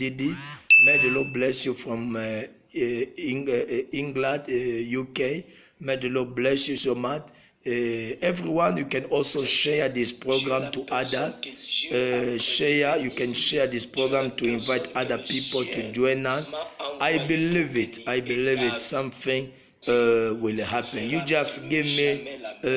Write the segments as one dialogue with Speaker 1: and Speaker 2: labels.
Speaker 1: Didi. May the Lord bless you from uh, uh, England, UK. May the Lord bless you so much. Uh, everyone, you can also share this program to others. Uh, share, you can share this program to invite other people to join us. I believe it. I believe it. Something uh, will happen. You just give me uh,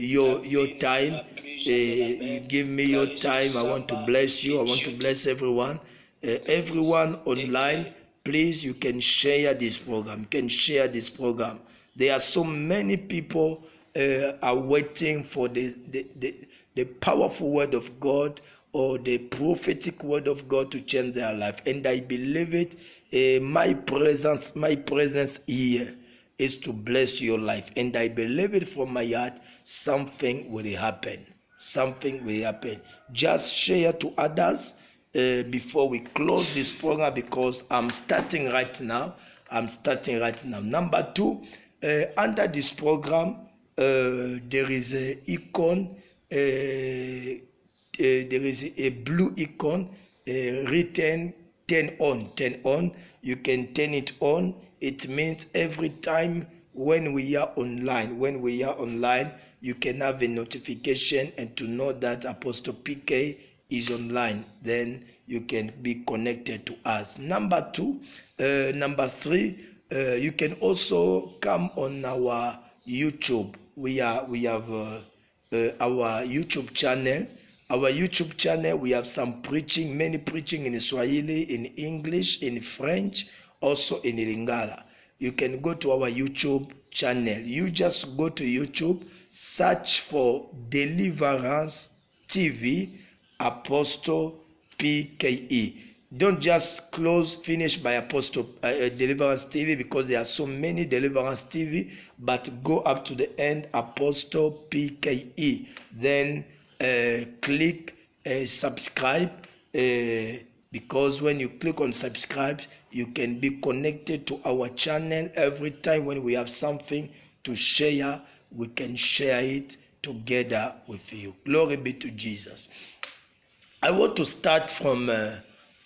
Speaker 1: your your time. Uh, you give me your time. I want to bless you. I want to bless everyone. Uh, everyone online, please. You can share this program. You can share this program. There are so many people uh, are waiting for the, the, the, the powerful word of God or the prophetic word of God to change their life. And I believe it. Uh, my presence, my presence here is to bless your life. And I believe it from my heart. Something will happen. Something will happen. Just share to others uh, before we close this program because I'm starting right now. I'm starting right now. Number two, uh, under this program, uh, there is a icon, uh, uh, there is a blue icon uh, written turn on, turn on. You can turn it on. It means every time when we are online, when we are online, you can have a notification and to know that Apostle PK is online. Then you can be connected to us. Number two, uh, number three, uh, you can also come on our YouTube we are we have uh, uh, our YouTube channel. Our YouTube channel we have some preaching, many preaching in Swahili, in English, in French, also in Lingala. You can go to our YouTube channel. You just go to YouTube, search for Deliverance TV Apostle PKE don't just close finish by apostle uh, uh deliverance tv because there are so many deliverance tv but go up to the end apostle pke then uh, click uh, subscribe uh, because when you click on subscribe you can be connected to our channel every time when we have something to share. We can share it together with you. Glory be to jesus i want to start from uh,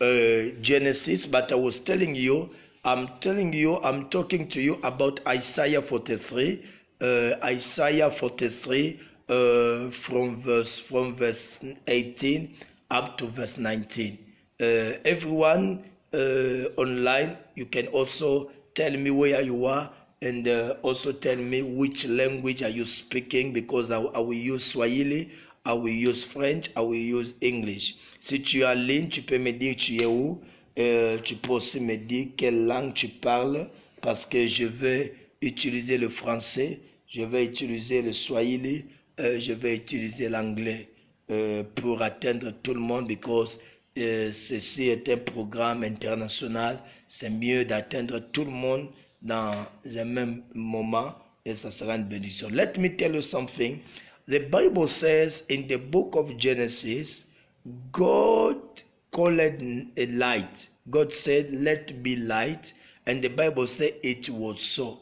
Speaker 1: uh, Genesis, but I was telling you, I'm telling you, I'm talking to you about Isaiah 43, uh, Isaiah 43 uh, from verse from verse 18 up to verse 19. Uh, everyone uh, online, you can also tell me where you are and also tell me which language are you speaking because I, I will use Swahili, I will use French, I will use English. Si tu es en ligne, tu peux me dire tu es où. Euh, tu peux aussi me dire quelle langue tu parles parce que je vais utiliser le français, je vais utiliser le swahili, euh, je vais utiliser l'anglais euh, pour atteindre tout le monde because euh, ceci est un programme international. C'est mieux d'atteindre tout le monde dans le même moment et ça sera une bénédiction. Let me tell you something. The Bible says in the book of Genesis, God called a light. God said, Let be light. And the Bible said it was so.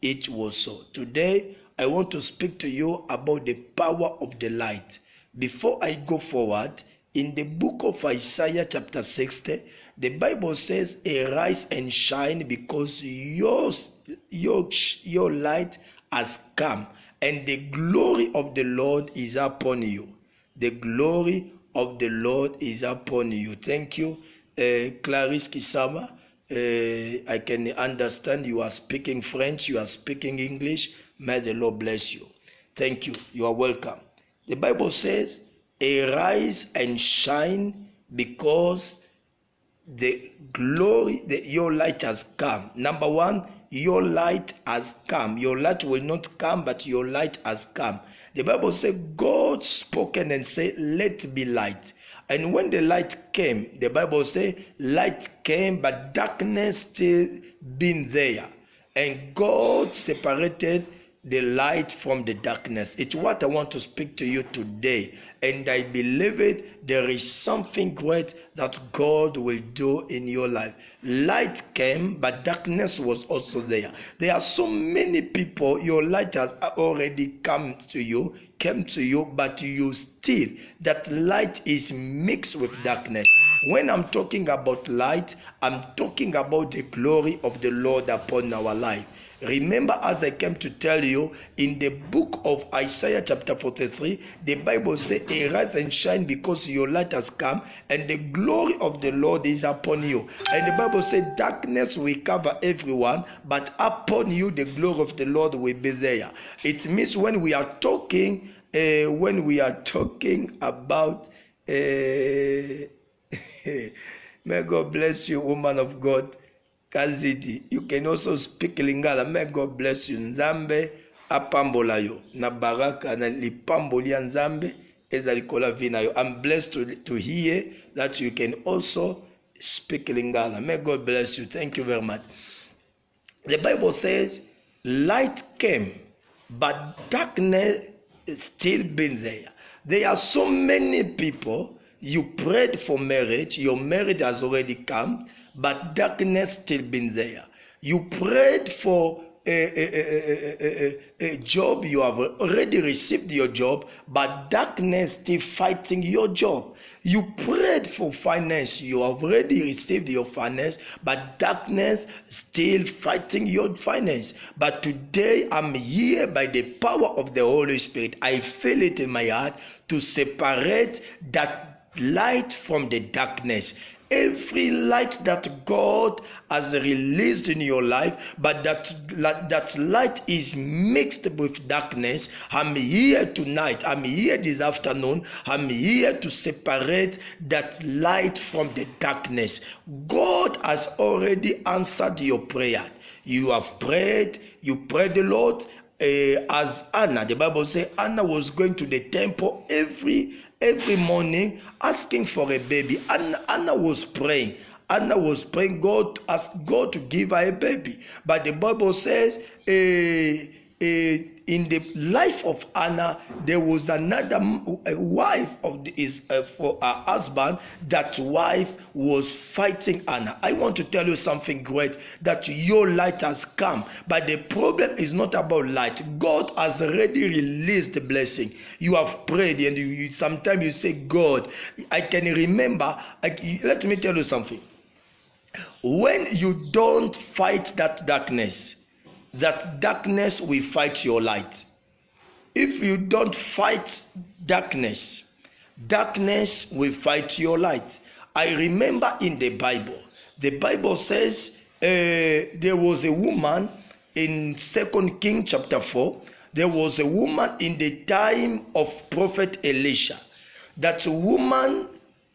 Speaker 1: It was so. Today, I want to speak to you about the power of the light. Before I go forward, in the book of Isaiah, chapter 60, the Bible says, Arise and shine because yours, your, your light has come, and the glory of the Lord is upon you. The glory of the Lord is upon you. Thank you, uh, Clarice Kisama. Uh, I can understand you are speaking French, you are speaking English. May the Lord bless you. Thank you. You are welcome. The Bible says, Arise and shine because the glory, the, your light has come. Number one, your light has come. Your light will not come, but your light has come. The Bible says God spoken and said, Let be light. And when the light came, the Bible says light came, but darkness still been there. And God separated the light from the darkness. It's what I want to speak to you today. And I believe it, there is something great that God will do in your life. Light came, but darkness was also there. There are so many people, your light has already come to you, came to you, but you still, that light is mixed with darkness. When I'm talking about light, I'm talking about the glory of the Lord upon our life. Remember, as I came to tell you, in the book of Isaiah, chapter 43, the Bible says, Arise and shine because your light has come, and the glory of the Lord is upon you. And the Bible says, Darkness will cover everyone, but upon you the glory of the Lord will be there. It means when we are talking, uh, when we are talking about, uh, may God bless you, woman of God. Kazidi. You can also speak lingala. May god bless you. Nzambe apambola yo. Na baraka na lipamboli ya nzambe eza likolo ya vi na yo. I'm blessed to, to hear that you can also speak lingala. May god bless you. Thank you very much. The bible says light came but darkness still been there. There are so many people you prayed for marriage your marriage has already come but darkness still been there. You prayed for a, a, a, a, job, you have already received your job, but darkness still fighting your job. You prayed for finance, you have already received your finance, but darkness still fighting your finance. But today I'm here by the power of the Holy Spirit. I feel it in my heart to separate that light from the darkness every light that God has released in your life, but that, that light is mixed with darkness. I'm here tonight. I'm here this afternoon. I'm here to separate that light from the darkness. God has already answered your prayer. You have prayed, you prayed the Lord. Uh, as Anna, the Bible says Anna was going to the temple every every morning asking for a baby. Anna, Anna was praying. Anna was praying God asked God to give her a baby. But the Bible says, eh, eh, in the life of Anna, there was another wife of the, is uh, for her husband. That wife was fighting Anna. I want to tell you something great that your light has come, but the problem is not about light. God has already released the blessing. You have prayed, and you, you sometimes you say, "God, I can remember." I, let me tell you something. When you don't fight that darkness that darkness will fight your light. If you don't fight darkness, darkness will fight your light. I remember in the Bible, the Bible says uh, there was a woman in Second King chapter 4. There was a woman in the time of prophet Elisha. That woman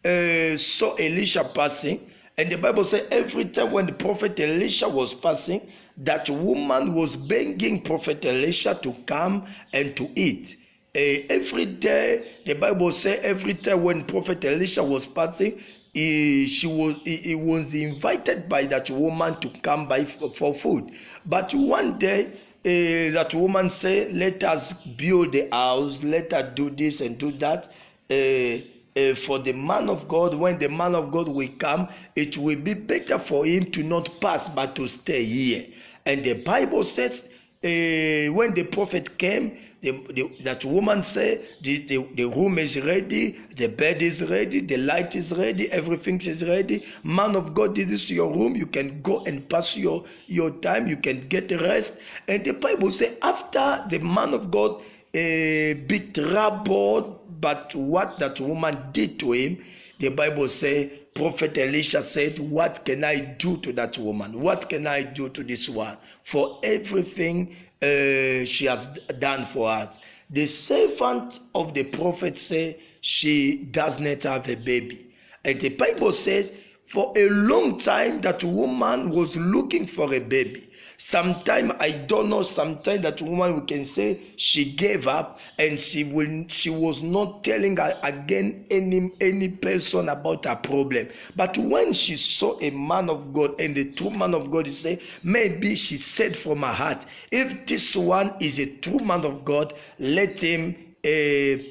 Speaker 1: uh, saw Elisha passing, and the Bible says every time when the prophet Elisha was passing, that woman was begging Prophet Elisha to come and to eat. Uh, every day, the Bible says, every time when Prophet Elisha was passing, he, she was he, he, was invited by that woman to come by for, for food. But one day, uh, that woman said, "Let us build the house. Let us do this and do that." Uh, uh, for the man of God, when the man of God will come, it will be better for him to not pass but to stay here. And the Bible says, uh, when the prophet came, the, the, that woman said, the, the, the room is ready, the bed is ready, the light is ready, everything is ready. Man of God, this is your room. You can go and pass your, your time. You can get rest. And the Bible says, after the man of God uh, be troubled, but what that woman did to him, the Bible says Prophet Elisha said, What can I do to that woman? What can I do to this one? For everything uh, she has done for us. The servant of the prophet said, She does not have a baby. And the Bible says, For a long time, that woman was looking for a baby. Sometimes I don't know. Sometimes that woman we can say she gave up and she will she was not telling again any any person about her problem. But when she saw a man of God and the true man of God, he say maybe she said from her heart, if this one is a true man of God, let him uh,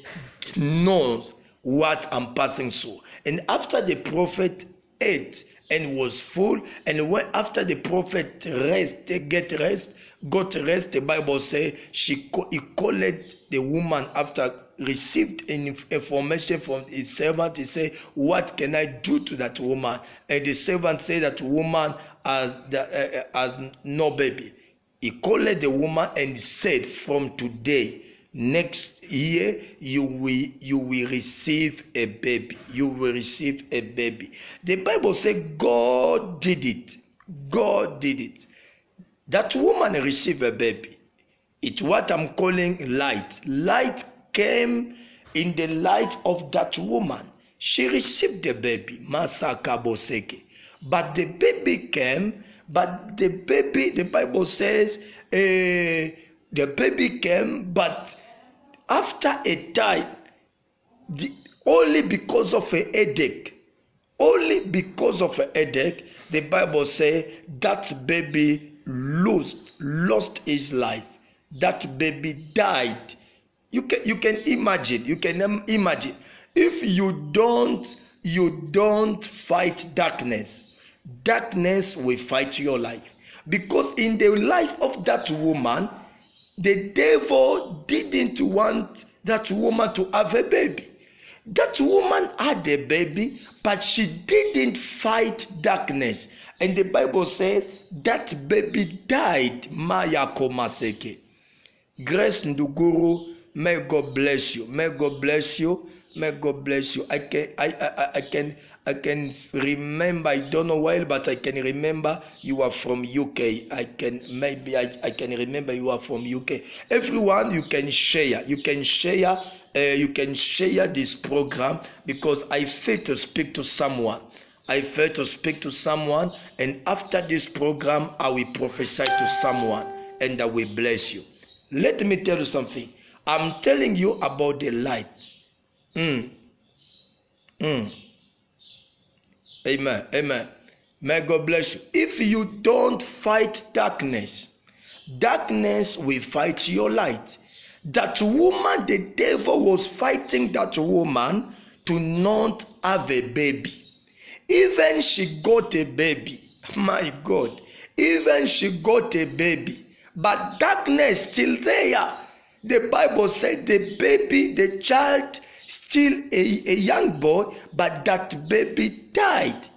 Speaker 1: know what I'm passing through. And after the prophet ate and was full. And when after the prophet rest, get rest, got rest, the Bible say she he called the woman after received information from his servant. He said, What can I do to that woman? And the servant said that woman has, the, uh has no baby. He called the woman and said, From today, next year, you will, you will receive a baby. You will receive a baby. The Bible says God did it. God did it. That woman received a baby. It's what I'm calling light. Light came in the life of that woman. She received the baby, Masaka Boseke. But the baby came, but the baby, the Bible says, uh, the baby came, but after a time, the, only because of a headache, only because of a headache, the Bible says that baby lost, lost his life that baby died. You can you can imagine, you can imagine if you don't you don't fight darkness, darkness will fight your life. Because in the life of that woman, the devil didn't want that woman to have a baby. That woman had a baby, but she didn't fight darkness. And the Bible says that baby died. Maya Komaseke. Grace Nduguru, may God bless you. May God bless you. May God bless you. I can I, I, I can I can remember, I don't know well, but I can remember you are from UK. I can maybe I, I can remember you are from UK. Everyone you can share. You can share uh, you can share this program because I feel to speak to someone. I feel to speak to someone, and after this program, I will prophesy to someone and I will bless you. Let me tell you something. I'm telling you about the light. Mm. Mm. Amen. Amen. May God bless you. If you don't fight darkness, darkness will fight your light. That woman, the devil was fighting that woman to not have a baby. Even she got a baby. My God. Even she got a baby but darkness still there. The Bible said the baby, the child, still a, a young boy, but that baby died.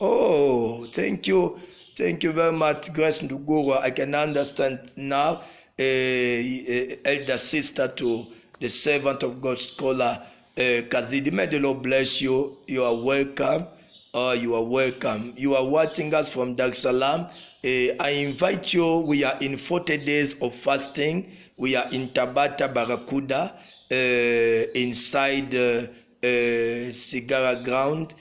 Speaker 1: Oh, thank you. Thank you very much, Grace Ndugura. I can understand now, uh, uh, elder sister to the servant of God, scholar uh, Kazidi. May the Lord bless you. You are welcome. Oh, you are welcome. You are watching us from Dar es Salaam. Uh, I invite you. We are in 40 days of fasting. We are in Tabata Barakuda, uh, inside uh, uh, Sigara Ground.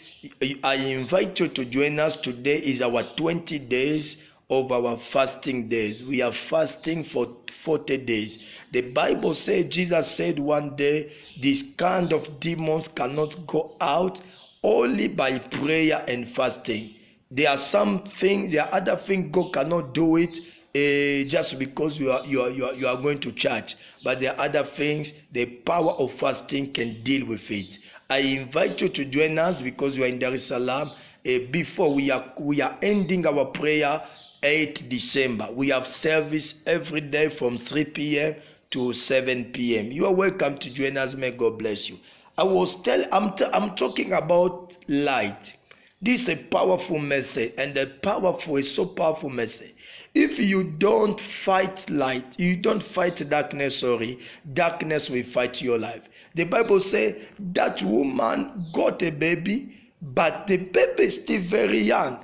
Speaker 1: I invite you to join us. Today is our 20 days of our fasting days. We are fasting for 40 days. The Bible says, Jesus said one day, this kind of demons cannot go out only by prayer and fasting. There are some things, there are other things God cannot do it uh, just because you are, you, are, you, are, you are going to church. But there are other things, the power of fasting can deal with it. I invite you to join us because you are in Dar es Salaam. Uh, before we are, we are ending our prayer 8 December. We have service every day from 3 p.m. to 7 p.m. You are welcome to join us. May God bless you. I was tell I'm, t- I'm talking about light. This is a powerful message, and a powerful is so powerful message. If you don't fight light, you don't fight darkness, sorry, darkness will fight your life. The Bible says that woman got a baby, but the baby is still very young.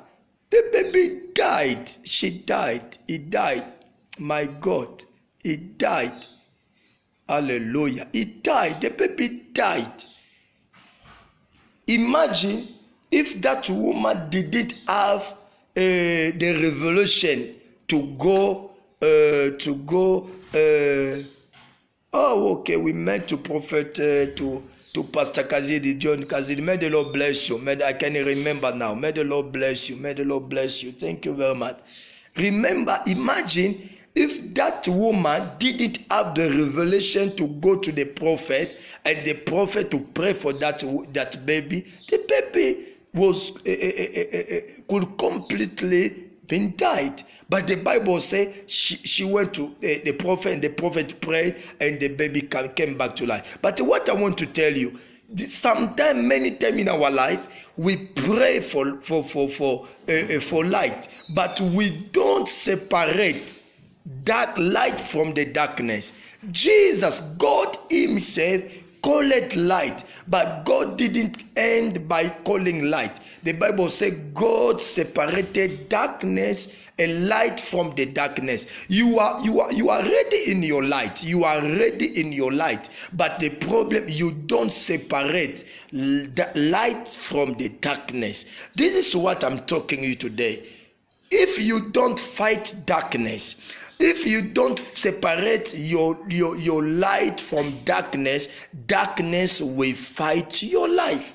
Speaker 1: The baby died. She died. He died. My God, he died. Hallelujah. He died. The baby died. Imagine if that woman didn't have uh, the revelation to go uh, to go uh, oh okay we meant to prophet uh, to to pastor kazidi john kazidi. May the lord bless you. May i can remember now. May the lord bless you. May the lord bless you. Thank you very much. Remember imagine if that woman didn't have the revelation to go to the prophet and the prophet to pray for that that baby. The baby was uh, uh, could completely been died But the Bible says she, she went to the prophet and the prophet prayed and the baby can came back to life. But what I want to tell you, sometimes, many times in our life, we pray for for for for uh, for light, but we don't separate that light from the darkness. Jesus, God Himself, called light, but God didn't end by calling light. The Bible says God separated darkness and light from the darkness. You are you are you are ready in your light. You are ready in your light. But the problem you don't separate the light from the darkness. This is what I'm talking to you today. If you don't fight darkness, if you don't separate your, your, your light from darkness, darkness will fight your life.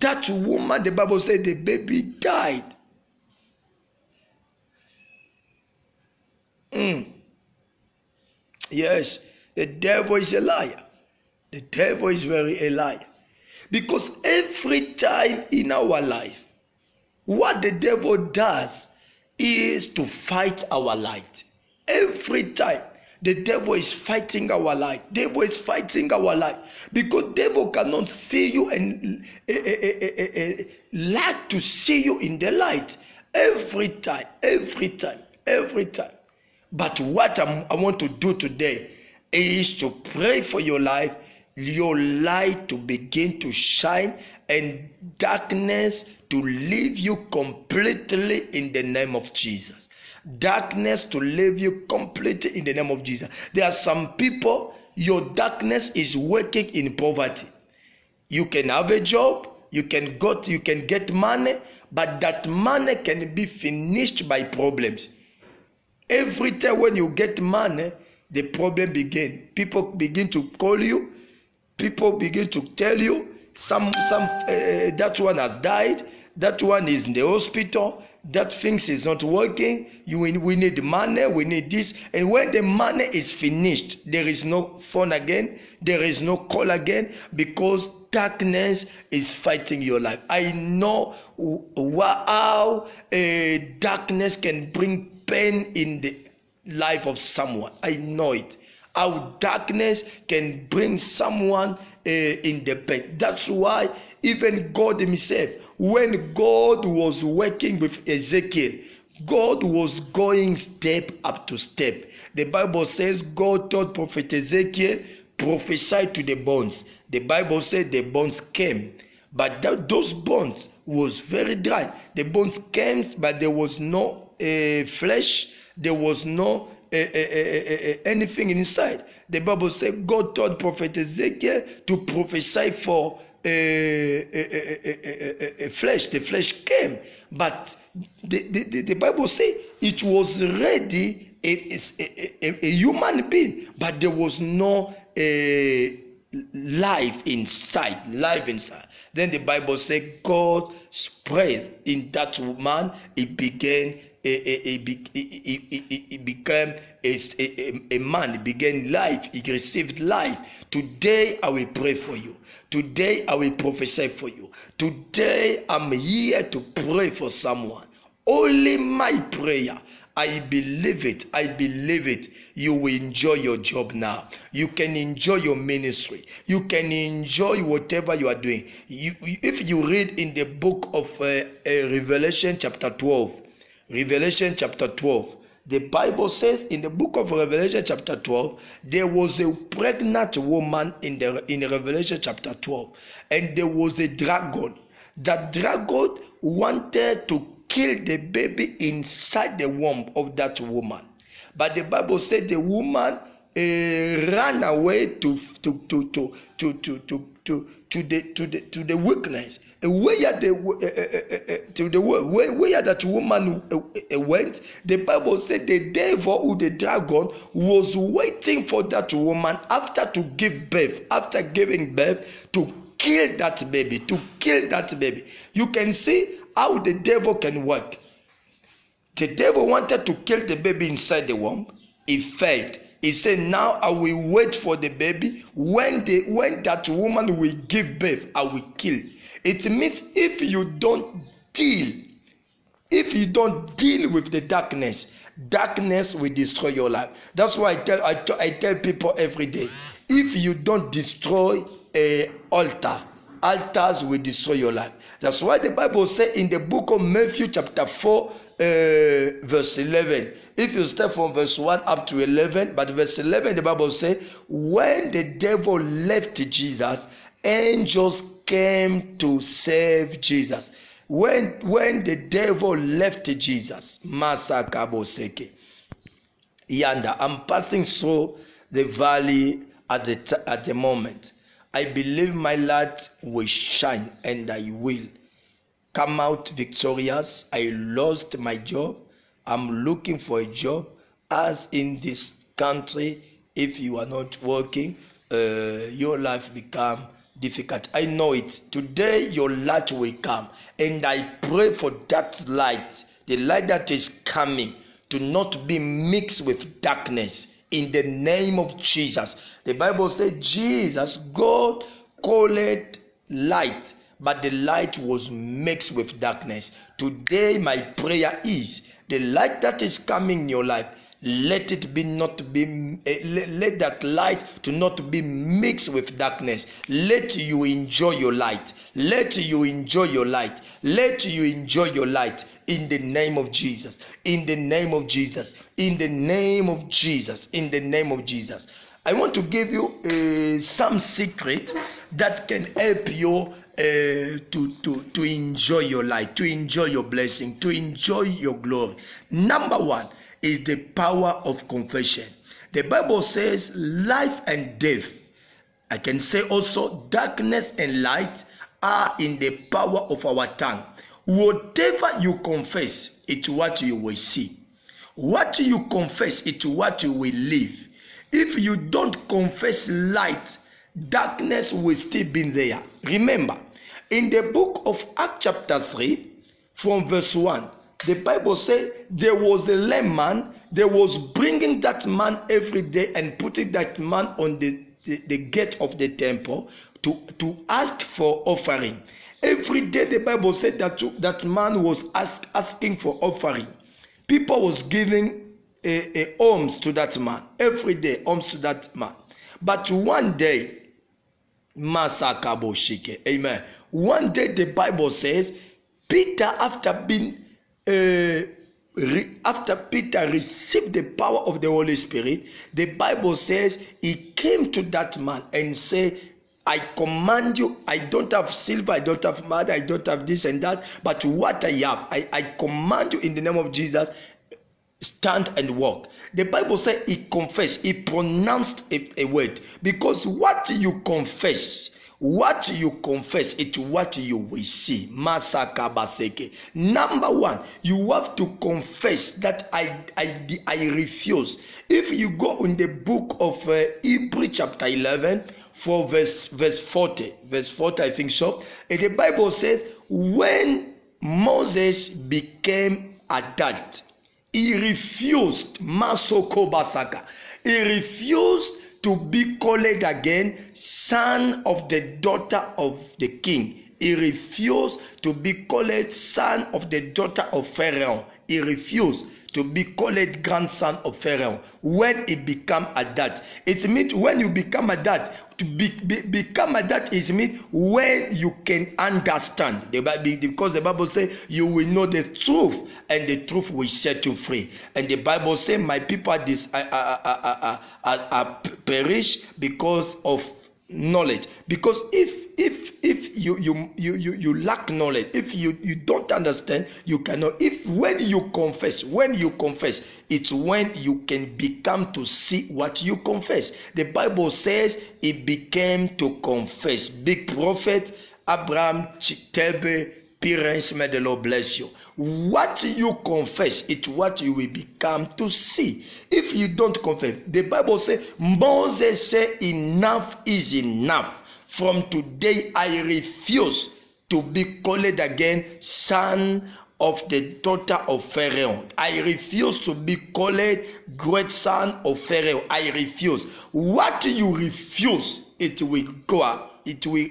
Speaker 1: That woman, the Bible said the baby died. Mm. Yes, the devil is a liar. The devil is very a liar. Because every time in our life, what the devil does is to fight our light. Every time the devil is fighting our life. Devil is fighting our life because devil cannot see you and uh, uh, uh, like to see you in the light every time, every time, every time. But what I'm, I want to do today is to pray for your life, your light to begin to shine, and darkness to leave you completely in the name of Jesus. Darkness to leave you completely in the name of Jesus. There are some people, your darkness is working in poverty. You can have a job, you can go, to, you can get money, but that money can be finished by problems. Every time when you get money, the problem begin. People begin to call you. People begin to tell you some some uh, that one has died. That one is in the hospital. That things is not working. You we need money. We need this. And when the money is finished, there is no phone again. There is no call again because darkness is fighting your life. I know how uh, darkness can bring pain in the life of someone. I know it. How darkness can bring someone uh, in the pain. That's why even God Himself, when God was working with Ezekiel, God was going step up to step. The Bible says God told Prophet Ezekiel, prophesy to the bones. The Bible said the bones came, but that, those bones was very dry. The bones came, but there was no uh, flesh, there was no uh, uh, anything inside. The Bible said God told Prophet Ezekiel to prophesy for flesh. The flesh came, but the, the, the Bible says it was ready a, a, a, human being, but there was no life inside. Life inside. Then the Bible said God spread in that woman. It began he, became a, a, a man, he began life, he received life. Today I will pray for you. Today I will prophesy for you. Today I'm here to pray for someone. Only my prayer. I believe it. I believe it. You will enjoy your job now. You can enjoy your ministry. You can enjoy whatever you are doing. You, if you read in the book of uh, uh, Revelation, chapter 12, Revelation chapter 12. The Bible says in the book of Revelation chapter 12, there was a pregnant woman in the in Revelation chapter 12, and there was a dragon. That dragon wanted to kill the baby inside the womb of that woman. But the Bible said the woman uh, ran away to to to to to to to to, to the to the to the weakness where the uh, uh, to the where, where that woman went the bible said the devil or the dragon was waiting for that woman after to give birth after giving birth to kill that baby to kill that baby. You can see how the devil can work. The devil wanted to kill the baby inside the womb. He failed. He said now i will wait for the baby. When the when that woman will give birth i will kill it means if you don't deal, if you don't deal with the darkness, darkness will destroy your life. That's why I tell I tell people every day if you don't destroy a altar, altars will destroy your life. That's why the Bible says in the book of Matthew, chapter 4, uh, verse 11. If you start from verse 1 up to 11, but verse 11, the Bible says, when the devil left Jesus, angels came to save Jesus. When, when the devil left Jesus, Masakaboseke, Yanda, I'm passing through the valley at the, t- at the moment. I believe my light will shine and I will come out victorious. I lost my job. I'm looking for a job. As in this country, if you are not working, uh, your life become difficult. I know it. Today your light will come, and I pray for that light, the light that is coming, to not be mixed with darkness in the name of Jesus. The Bible says Jesus, God called light, but the light was mixed with darkness. Today, my prayer is the light that is coming in your life. Let it be not be uh, let, that light to not be mixed with darkness. Let you enjoy your light. Let you enjoy your light. Let you enjoy your light in the name of Jesus. In the name of Jesus. In the name of Jesus. In the name of Jesus. I want to give you uh, some secret that can help you uh, to, to, to enjoy your life, to enjoy your blessing, to enjoy your glory. Number one is the power of confession. The Bible says life and death. I can say also darkness and light are in the power of our tongue. Whatever you confess, it's what you will see. What you confess, it's what you will live. If you don't confess light, darkness will still be there. Remember, in the book of Acts, chapter 3, from verse 1, the Bible says there was a lame man, there was bringing that man every day and putting that man on the, the, the gate of the temple to, to ask for offering. Every day the Bible said that that man was ask, asking for offering. People was giving a, a alms to that man every day alms to that man but one day masakaboshike amen one day the bible says peter after being uh, after peter received the power of the holy spirit the bible says he came to that man and said I command you, I don't have silver, I don't have money, I don't have this and that, but what I have, I, I command you in the name of Jesus, stand and walk. The Bible says he confessed, he pronounced a, a, word because what you confess, what you confess, it's what you will see. Masakabaseke. Number one, you have to confess that I I I refuse. If you go in the book of uh, Hebrew chapter 11 for verse verse 40, verse 40, I think so. And the Bible says when Moses became adult he refused masoko basaka he refused to be called again son of the daughter of the king he refused to be called son of the daughter of pharaoh he refused to be called grandson of Pharaoh when he become adult. It means when you become adult, to be, be, become adult is mean when you can understand. The Bible, because the Bible says you will know the truth and the truth will set you free. And the Bible says my people are, this, are, are, are, are, are perish because of knowledge because if if if you you you you, you lack knowledge if you you don't understand you cannot if when you confess when you confess it's when you can become to see what you confess. The bible says it became to confess. Big prophet abraham chitebe parents may the lord bless you. What you confess it's what you will become to see. If you don't confess the bible says moses said enough is enough from today i refuse to be called again son of the daughter of pharaoh. I refuse to be called great son of pharaoh. I refuse. What you refuse it will go it will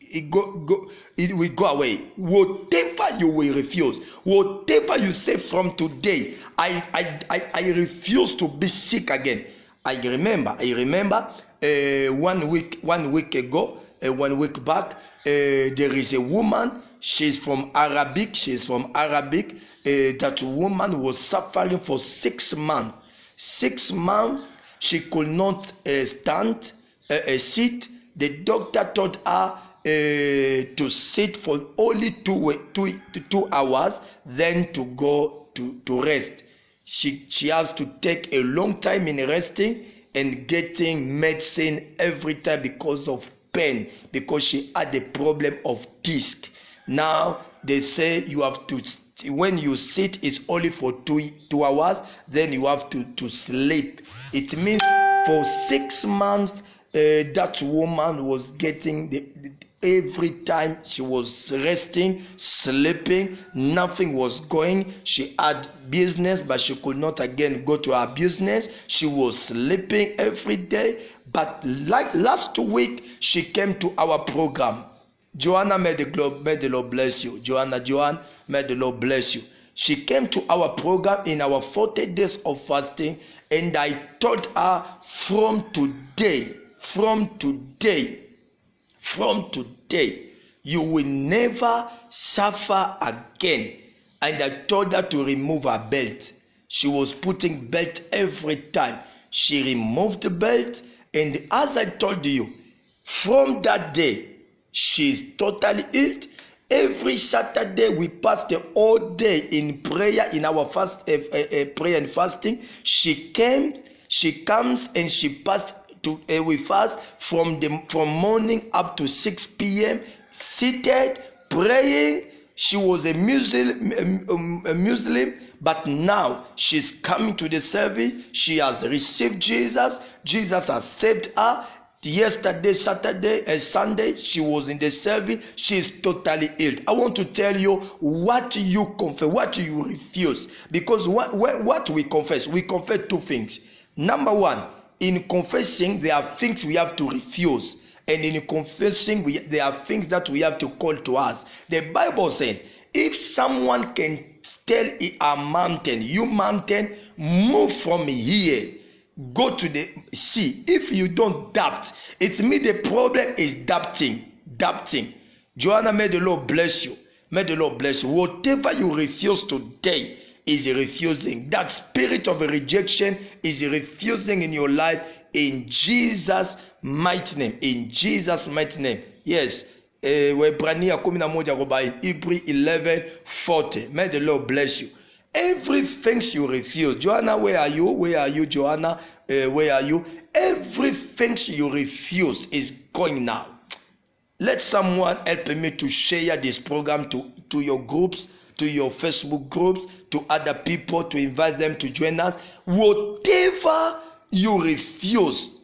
Speaker 1: it go go it will go away. Whatever you will refuse whatever you say from today i i i, I refuse to be sick again. I remember i remember uh, one week one week ago uh, one week back uh, there is a woman she's from arabic she's from arabic uh, that woman was suffering for six months. Six months she could not uh, stand uh, uh, sit. The doctor told her uh, to sit for only two, two, two hours then to go to, to rest. She, she has to take a long time in resting and getting medicine every time because of pain because she had a problem of disc. Now they say you have to when you sit it's only for two two hours then you have to to sleep. It means for six months uh, that woman was getting the, the every time she was resting sleeping nothing was going. She had business but she could not again go to her business. She was sleeping every day. But like last week she came to our program. Joanna may the, globe, may the lord bless you. Joanna joan may the lord bless you. She came to our program in our 40 days of fasting and i told her from today from today from today you will never suffer again. And i told her to remove her belt. She was putting belt every time. She removed the belt and as i told you from that day she is totally healed. Every saturday we pass the whole day in prayer in our fast uh, uh, prayer and fasting. She came she comes and she passed to uh, we fast from the from morning up to 6 p.m. seated praying. She was a Muslim, um, a, um, a Muslim, but now she's coming to the service. She has received Jesus. Jesus has saved her. Yesterday, Saturday, and Sunday, she was in the service. She is totally ill. I want to tell you what you confess, what you refuse. Because what, what we confess, we confess two things. Number one, in confessing there are things we have to refuse. And in confessing we, there are things that we have to call to us. The bible says if someone can tell a mountain you mountain move from here. Go to the sea. If you don't doubt it means the problem is doubting doubting. Joanna may the lord bless you. May the lord bless you. Whatever you refuse today is refusing. That spirit of rejection is refusing in your life in Jesus' mighty name. In Jesus' mighty name. Yes. Uh, Waebrania kumi na moja arobaini Hebrew 11 40. May the Lord bless you. Everything you refuse. Joanna, where are you? Where are you, Joanna? Uh, where are you? Everything you refuse is going now. Let someone help me to share this program to, to your groups to your Facebook groups, to other people, to invite them to join us. Whatever you refuse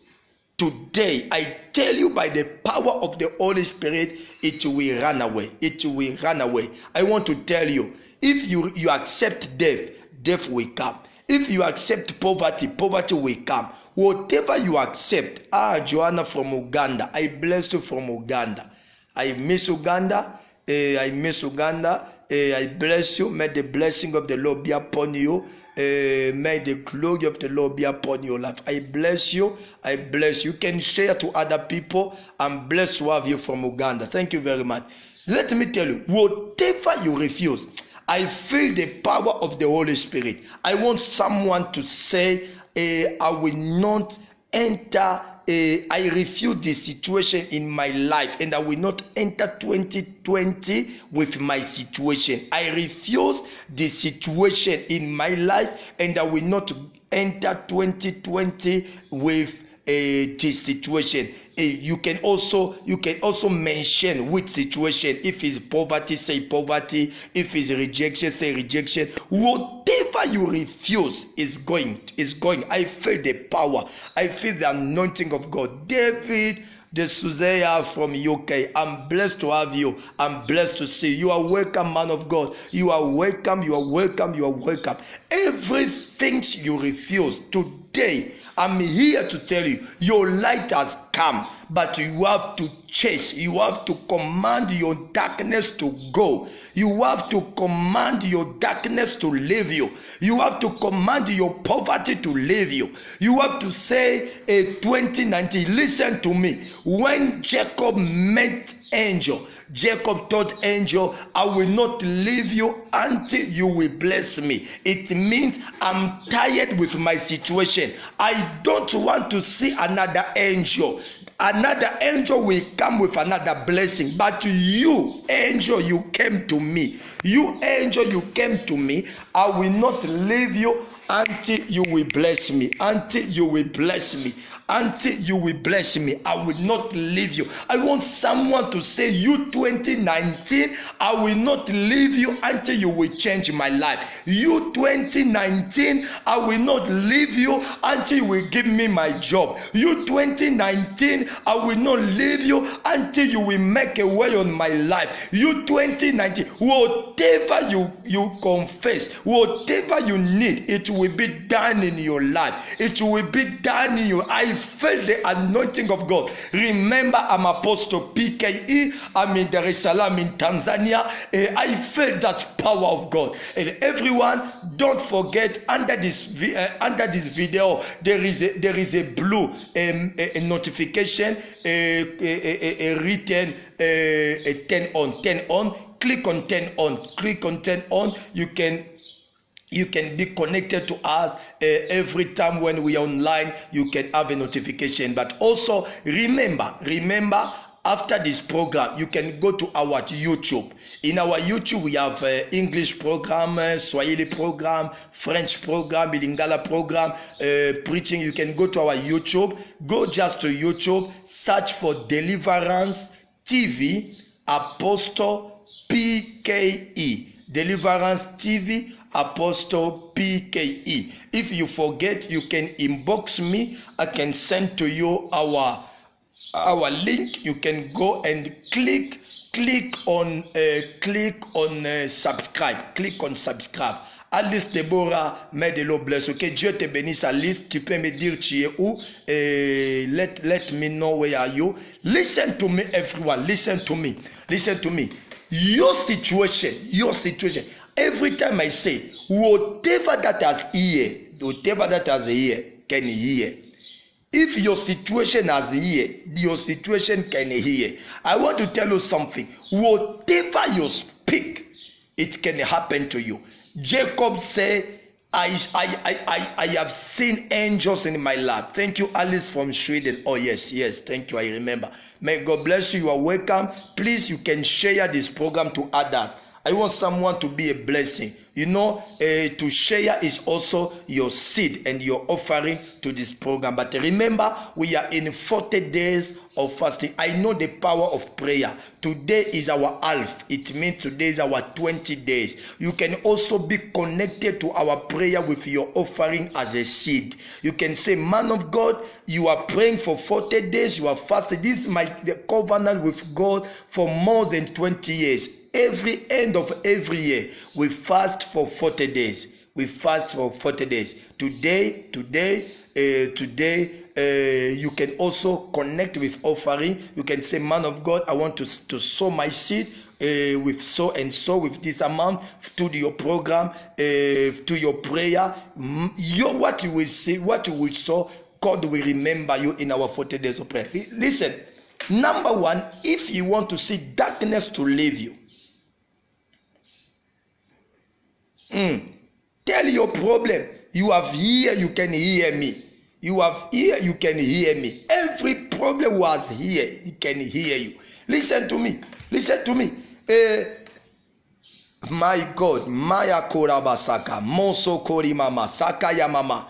Speaker 1: today, I tell you by the power of the Holy Spirit, it will run away. It will run away. I want to tell you if you, you accept death, death will come. If you accept poverty, poverty will come. Whatever you accept, ah, Joanna from Uganda, I bless you from Uganda. I miss Uganda. Uh, I miss Uganda. Uh, I bless you. May the blessing of the Lord be upon you. Uh, may the glory of the Lord be upon your life. I bless you. I bless you. You can share to other people. I'm blessed to have you from Uganda. Thank you very much. Let me tell you, whatever you refuse, I feel the power of the Holy Spirit. I want someone to say, uh, I will not enter uh, I refuse the situation in my life and I will not enter 2020 with my situation. I refuse the situation in my life and I will not enter 2020 with uh, this situation Eh, you can also you can also mention which situation if it's poverty say poverty if it's rejection say rejection whatever you refuse is going is going i feel the power i feel the anointing of god david the Suzaya from UK. I'm blessed to have you. I'm blessed to see. You are welcome, man of God. You are welcome. You are welcome. You are welcome. Everything you refuse today, I'm here to tell you, your light has come, but you have to chase. You have to command your darkness to go. You have to command your darkness to leave you. You have to command your poverty to leave you. You have to say, a 2019, listen to me. When Jacob met angel, Jacob told angel, I will not leave you until you will bless me. It means I'm tired with my situation. I don't want to see another angel another angel will come with another blessing but you angel you came to me. You angel you came to me. I will not leave you until you will bless me. Until you will bless me. Until you will bless me. I will not leave you. I want someone to say you 2019 i will not leave you. Until you will change my life. You 2019 i will not leave you. Until you will give me my job. You 2019 i will not leave you. Until you will make a way on my life. You 2019 whatever you you confess whatever you need it will be done in your life. It will be done in you. I felt the anointing of God. Remember, I'm Apostle PKE. I'm in Dar es Salaam in Tanzania. I felt that power of God. And everyone, don't forget under this uh, under this video there is a, there is a blue um, a, a notification, a, a, a, written uh, a 10 on 10 on. Click on 10 on. Click on 10 on. You can you can be connected to us uh, every time when we are online you can have a notification. But also remember remember after this program you can go to our youtube. In our youtube we have uh, english program uh, swahili program french program bilingala program uh, preaching. You can go to our youtube. Go just to youtube search for deliverance tv apostle pke deliverance tv Apostle PKE. If you forget, you can inbox me. I can send to you our our link. You can go and click click on uh, click on uh, subscribe. Click on subscribe. Alice Deborah, may the Lord bless. Ok, Dieu te bénisse, Alice. Tu peux me dire tu es où? Uh, let, let me know where are you. Listen to me, everyone. Listen to me. Listen to me. Your situation, your situation. Every time I say, whatever that has ear, whatever that has ear can hear. If your situation has ear, your situation can hear. I want to tell you something. Whatever you speak, it can happen to you. Jacob said, I, I, I, I have seen angels in my lap. Thank you, Alice from Sweden. Oh, yes, yes. Thank you. I remember. May God bless you. You are welcome. Please, you can share this program to others. I want someone to be a blessing. You know, uh, to share is also your seed and your offering to this program. But remember, we are in 40 days of fasting. I know the power of prayer. Today is our half. It means today is our 20 days. You can also be connected to our prayer with your offering as a seed. You can say, Man of God, you are praying for 40 days, you are fasting. This is my covenant with God for more than 20 years every end of every year we fast for 40 days. We fast for 40 days. Today today uh, today uh, you can also connect with offering. You can say man of god i want to, to sow my seed uh, with so and so with this amount to your program uh, to your prayer. Your what you will say what you will sow god will remember you in our 40 days of prayer. Listen number one if you want to see darkness to leave you Mm. Tell your problem. You have here, you can hear me. You have here, you can hear me. Every problem was here, he can hear you. Listen to me. Listen to me. Uh, my God, Maya Korabasaka, Moso Korimama, Sakaya Mama.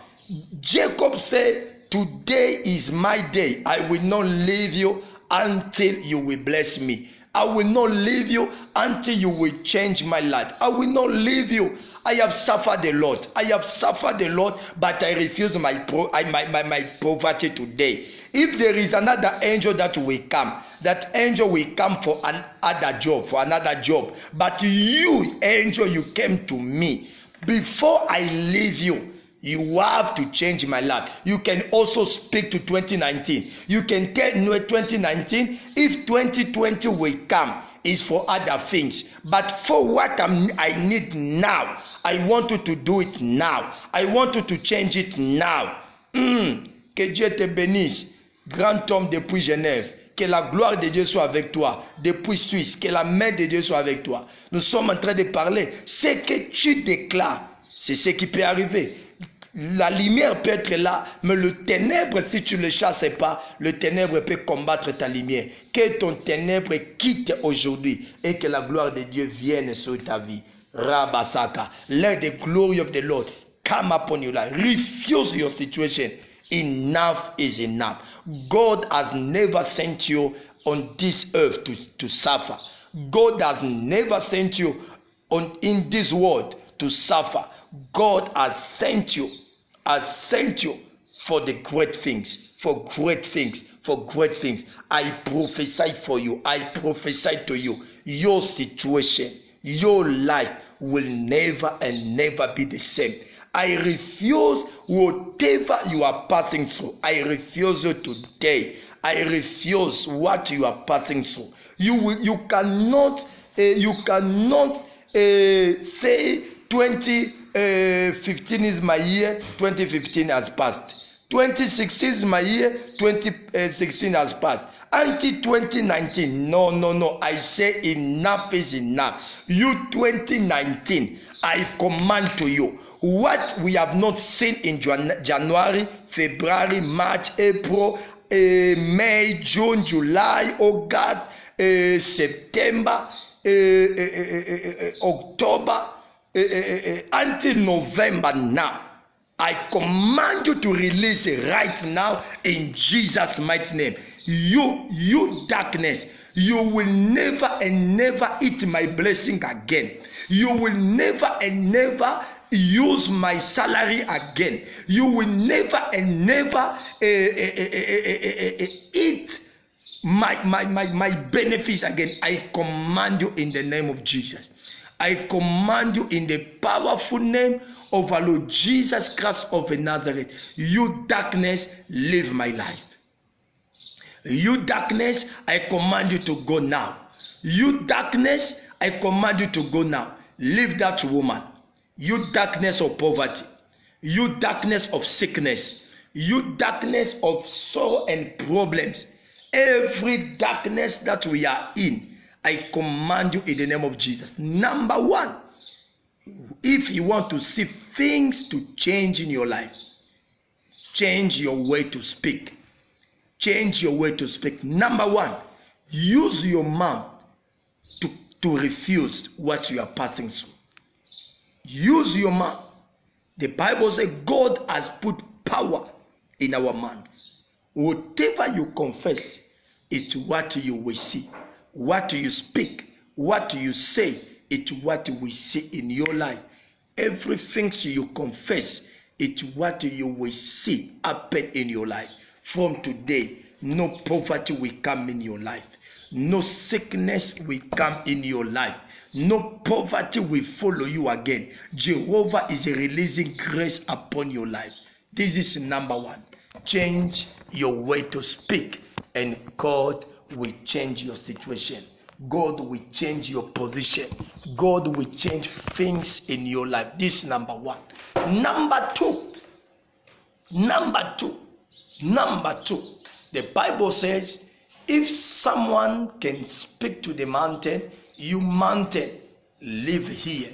Speaker 1: Jacob said, Today is my day. I will not leave you until you will bless me. I will not leave you until you will change my life. I will not leave you. I have suffered a lot. I have suffered a lot, but I refuse my, pro, I, my, my, my poverty today. If there is another angel that will come, that angel will come for another job, for another job. But you, angel, you came to me. Before I leave you, You have to change my life. You can also speak to 2019. You can tell 2019 if 2020 will come is for other things. But for what I'm, I need now, I want you to do it now. I want you to change it now. Mm. Que Dieu te bénisse, grand homme depuis Genève. Que la gloire de Dieu soit avec toi depuis Suisse. Que la main de Dieu soit avec toi. Nous sommes en train de parler. Ce que tu déclares, c'est ce qui peut arriver. La lumière peut être là, mais le ténèbre, si tu ne le chasses pas, le ténèbre peut combattre ta lumière. Que ton ténèbre quitte aujourd'hui et que la gloire de Dieu vienne sur ta vie. Rabasaka, let the glory of the Lord come upon you. Refuse your situation. Enough is enough. God has never sent you on this earth to, to suffer. God has never sent you on in this world to suffer. God has sent you has sent you for the great things, for great things, for great things. I prophesy for you. I prophesy to you. Your situation, your life will never and never be the same. I refuse whatever you are passing through. I refuse you today. I refuse what you are passing through. You will, you cannot, uh, you cannot uh, say 20 uh, 15 is my year 2015 has passed. 2016 is my year 2016 has passed. Until 2019 no no no. I say enough is enough. You 2019 i command to you what we have not seen in january february march april uh, may june july august uh, september uh, uh, uh, october Eh, eh, eh, until November now. I command you to release right now in Jesus' mighty name. You, you darkness, you will never and never eat my blessing again. You will never and never use my salary again. You will never and never uh, uh, uh, eat my, my, my, my benefits again. I command you in the name of Jesus. I command you in the powerful name of our Lord Jesus Christ of Nazareth. You darkness, leave my life. You darkness, I command you to go now. You darkness, I command you to go now. Leave that woman. You darkness of poverty. You darkness of sickness. You darkness of sorrow and problems. Every darkness that we are in I command you in the name of Jesus. Number one, if you want to see things to change in your life, change your way to speak. Change your way to speak. Number one, use your mouth to, to refuse what you are passing through. Use your mouth. The Bible says God has put power in our mouth. Whatever you confess, it's what you will see. What you speak, what you say, it's what we see in your life. Everything you confess, it's what you will see happen in your life. From today, no poverty will come in your life. No sickness will come in your life. No poverty will follow you again. Jehovah is releasing grace upon your life. This is number one. Change your way to speak, and God will change your situation. God will change your position. God will change things in your life. This number one. Number two. Number two. Number two. The Bible says if someone can speak to the mountain, you mountain, live here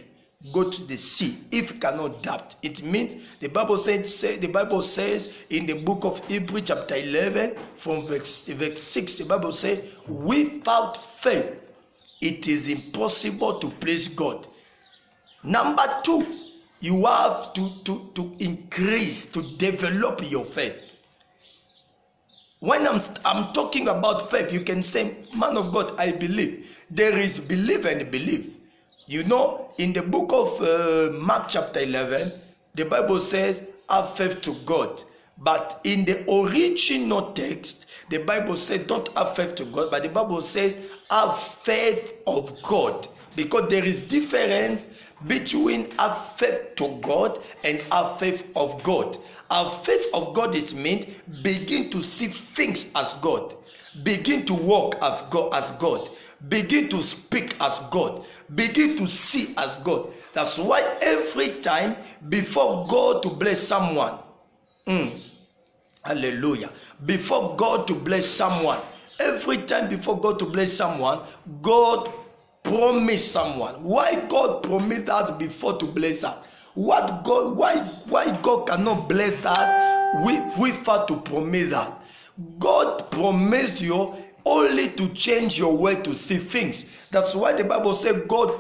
Speaker 1: go to the sea if you cannot doubt. It means the bible says say, the bible says in the book of hebrew chapter 11 from verse, verse 6 the bible says without faith it is impossible to please god. Number two you have to to to increase to develop your faith. When i'm i'm talking about faith you can say man of god i believe. There is believe and believe You know, in the book of uh, Mark chapter 11, the Bible says, have faith to God. But in the original text, the Bible says, don't have faith to God, but the Bible says, have faith of God. Because there is difference between our faith to God and our faith of God. Our faith of God is meant begin to see things as God, begin to walk as God, as God, begin to speak as God, begin to see as God. That's why every time before God to bless someone, mm, hallelujah, before God to bless someone, every time before God to bless someone, God promise someone. Why God promised us before to bless us? What God why why God cannot bless us with without to promise us? God promised you only to change your way to see things. That's why the Bible said God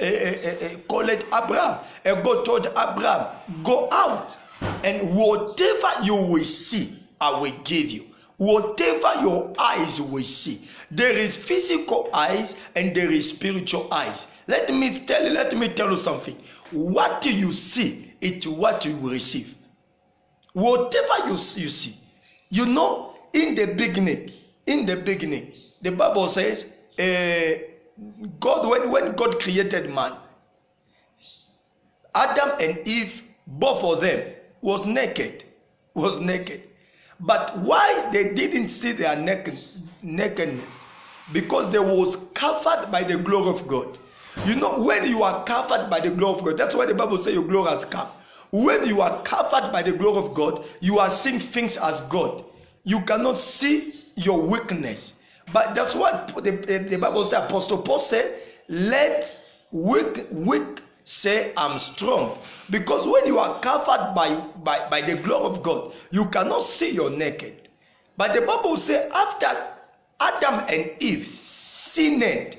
Speaker 1: uh, uh, uh, called Abraham. And God told Abraham, go out and whatever you will see, I will give you. Whatever your eyes will see. There is physical eyes and there is spiritual eyes. Let me tell you, let me tell you something. What you see, it's what you will receive. Whatever you, you see. You know, in the beginning, in the beginning, the Bible says, uh, God, when, when God created man, Adam and Eve, both of them, was naked. Was naked. But why they didn't see their naked, nakedness? Because they was covered by the glory of God. You know, when you are covered by the glory of God, that's why the Bible says your glory has come. When you are covered by the glory of God, you are seeing things as God. You cannot see your weakness. But that's what the, the, the Bible says. Apostle Paul said, let weak, weak say I'm strong. Because when you are covered by, by, by the glory of God, you cannot see your naked. But the Bible says after Adam and Eve sinned,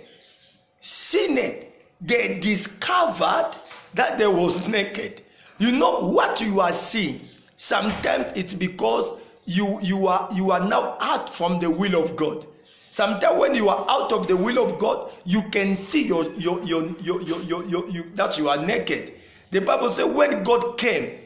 Speaker 1: sinned, they discovered that they was naked. You know what you are seeing. Sometimes it's because you you are you are now out from the will of God. Sometimes when you are out of the will of God, you can see your your your your your, your, your, your that you are naked. The Bible says when God came,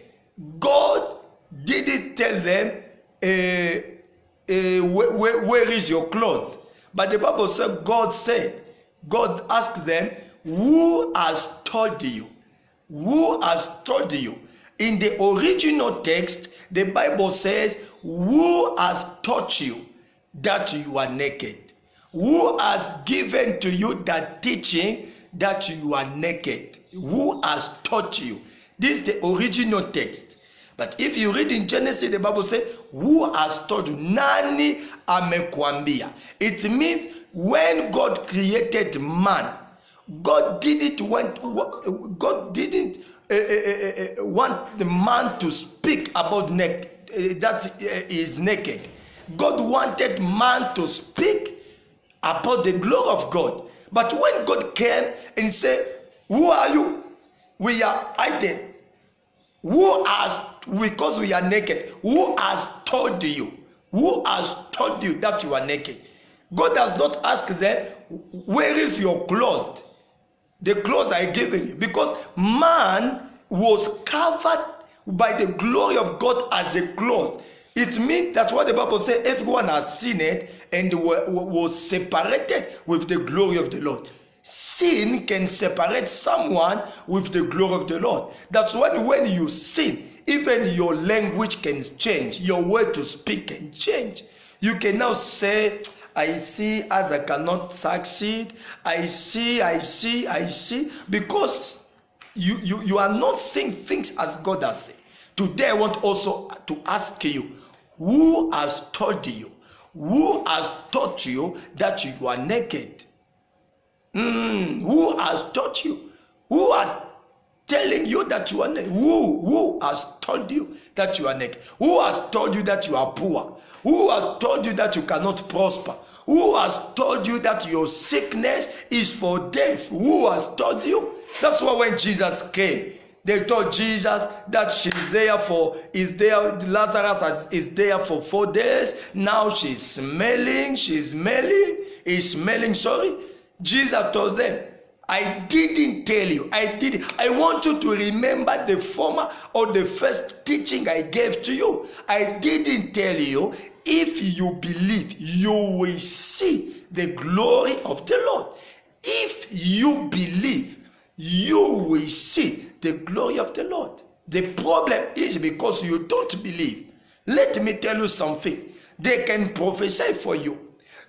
Speaker 1: God didn't tell them, uh, uh, where, where, where is your clothes? But the Bible said God said, God asked them, who has told you? Who has told you? In the original text, the Bible says, Who has taught you that you are naked? Who has given to you that teaching that you are naked? Who has taught you? This is the original text. But if you read in Genesis, the Bible says, Who has taught you? Nani amekwambia. It means when God created man, God didn't want God didn't uh, uh, want the man to speak about neck that is naked. God wanted man to speak about the glory of God. But when God came and said, "Who are you?" We are hidden. Who has because we are naked? Who has told you? Who has told you that you are naked? God does not ask them, "Where is your clothes?" The clothes I gave you. Because man was covered by the glory of God as a cloth. It means that's what the Bible says everyone has sinned and was separated with the glory of the Lord. Sin can separate someone with the glory of the Lord. That's why when you sin, even your language can change, your way to speak can change. You can now say, I see as I cannot succeed. I see, I see, I see. Because you, you, you are not seeing things as God has said. Today I want also to ask you, who has told you? Who has taught you that you are naked? Mm, who has taught you? Who has telling you that you are naked? Who, who has told you that you are naked? Who has told you that you are poor? Who has told you that you cannot prosper? Who has told you that your sickness is for death? Who has told you? That's why when Jesus came, they told Jesus that she's there for is there Lazarus is there for four days. Now she's smelling, she's smelling, is smelling. Sorry, Jesus told them, I didn't tell you. I did. I want you to remember the former or the first teaching I gave to you. I didn't tell you if you believe, you will see the glory of the Lord. If you believe, you will see the glory of the Lord. The problem is because you don't believe. Let me tell you something. They can prophesy for you.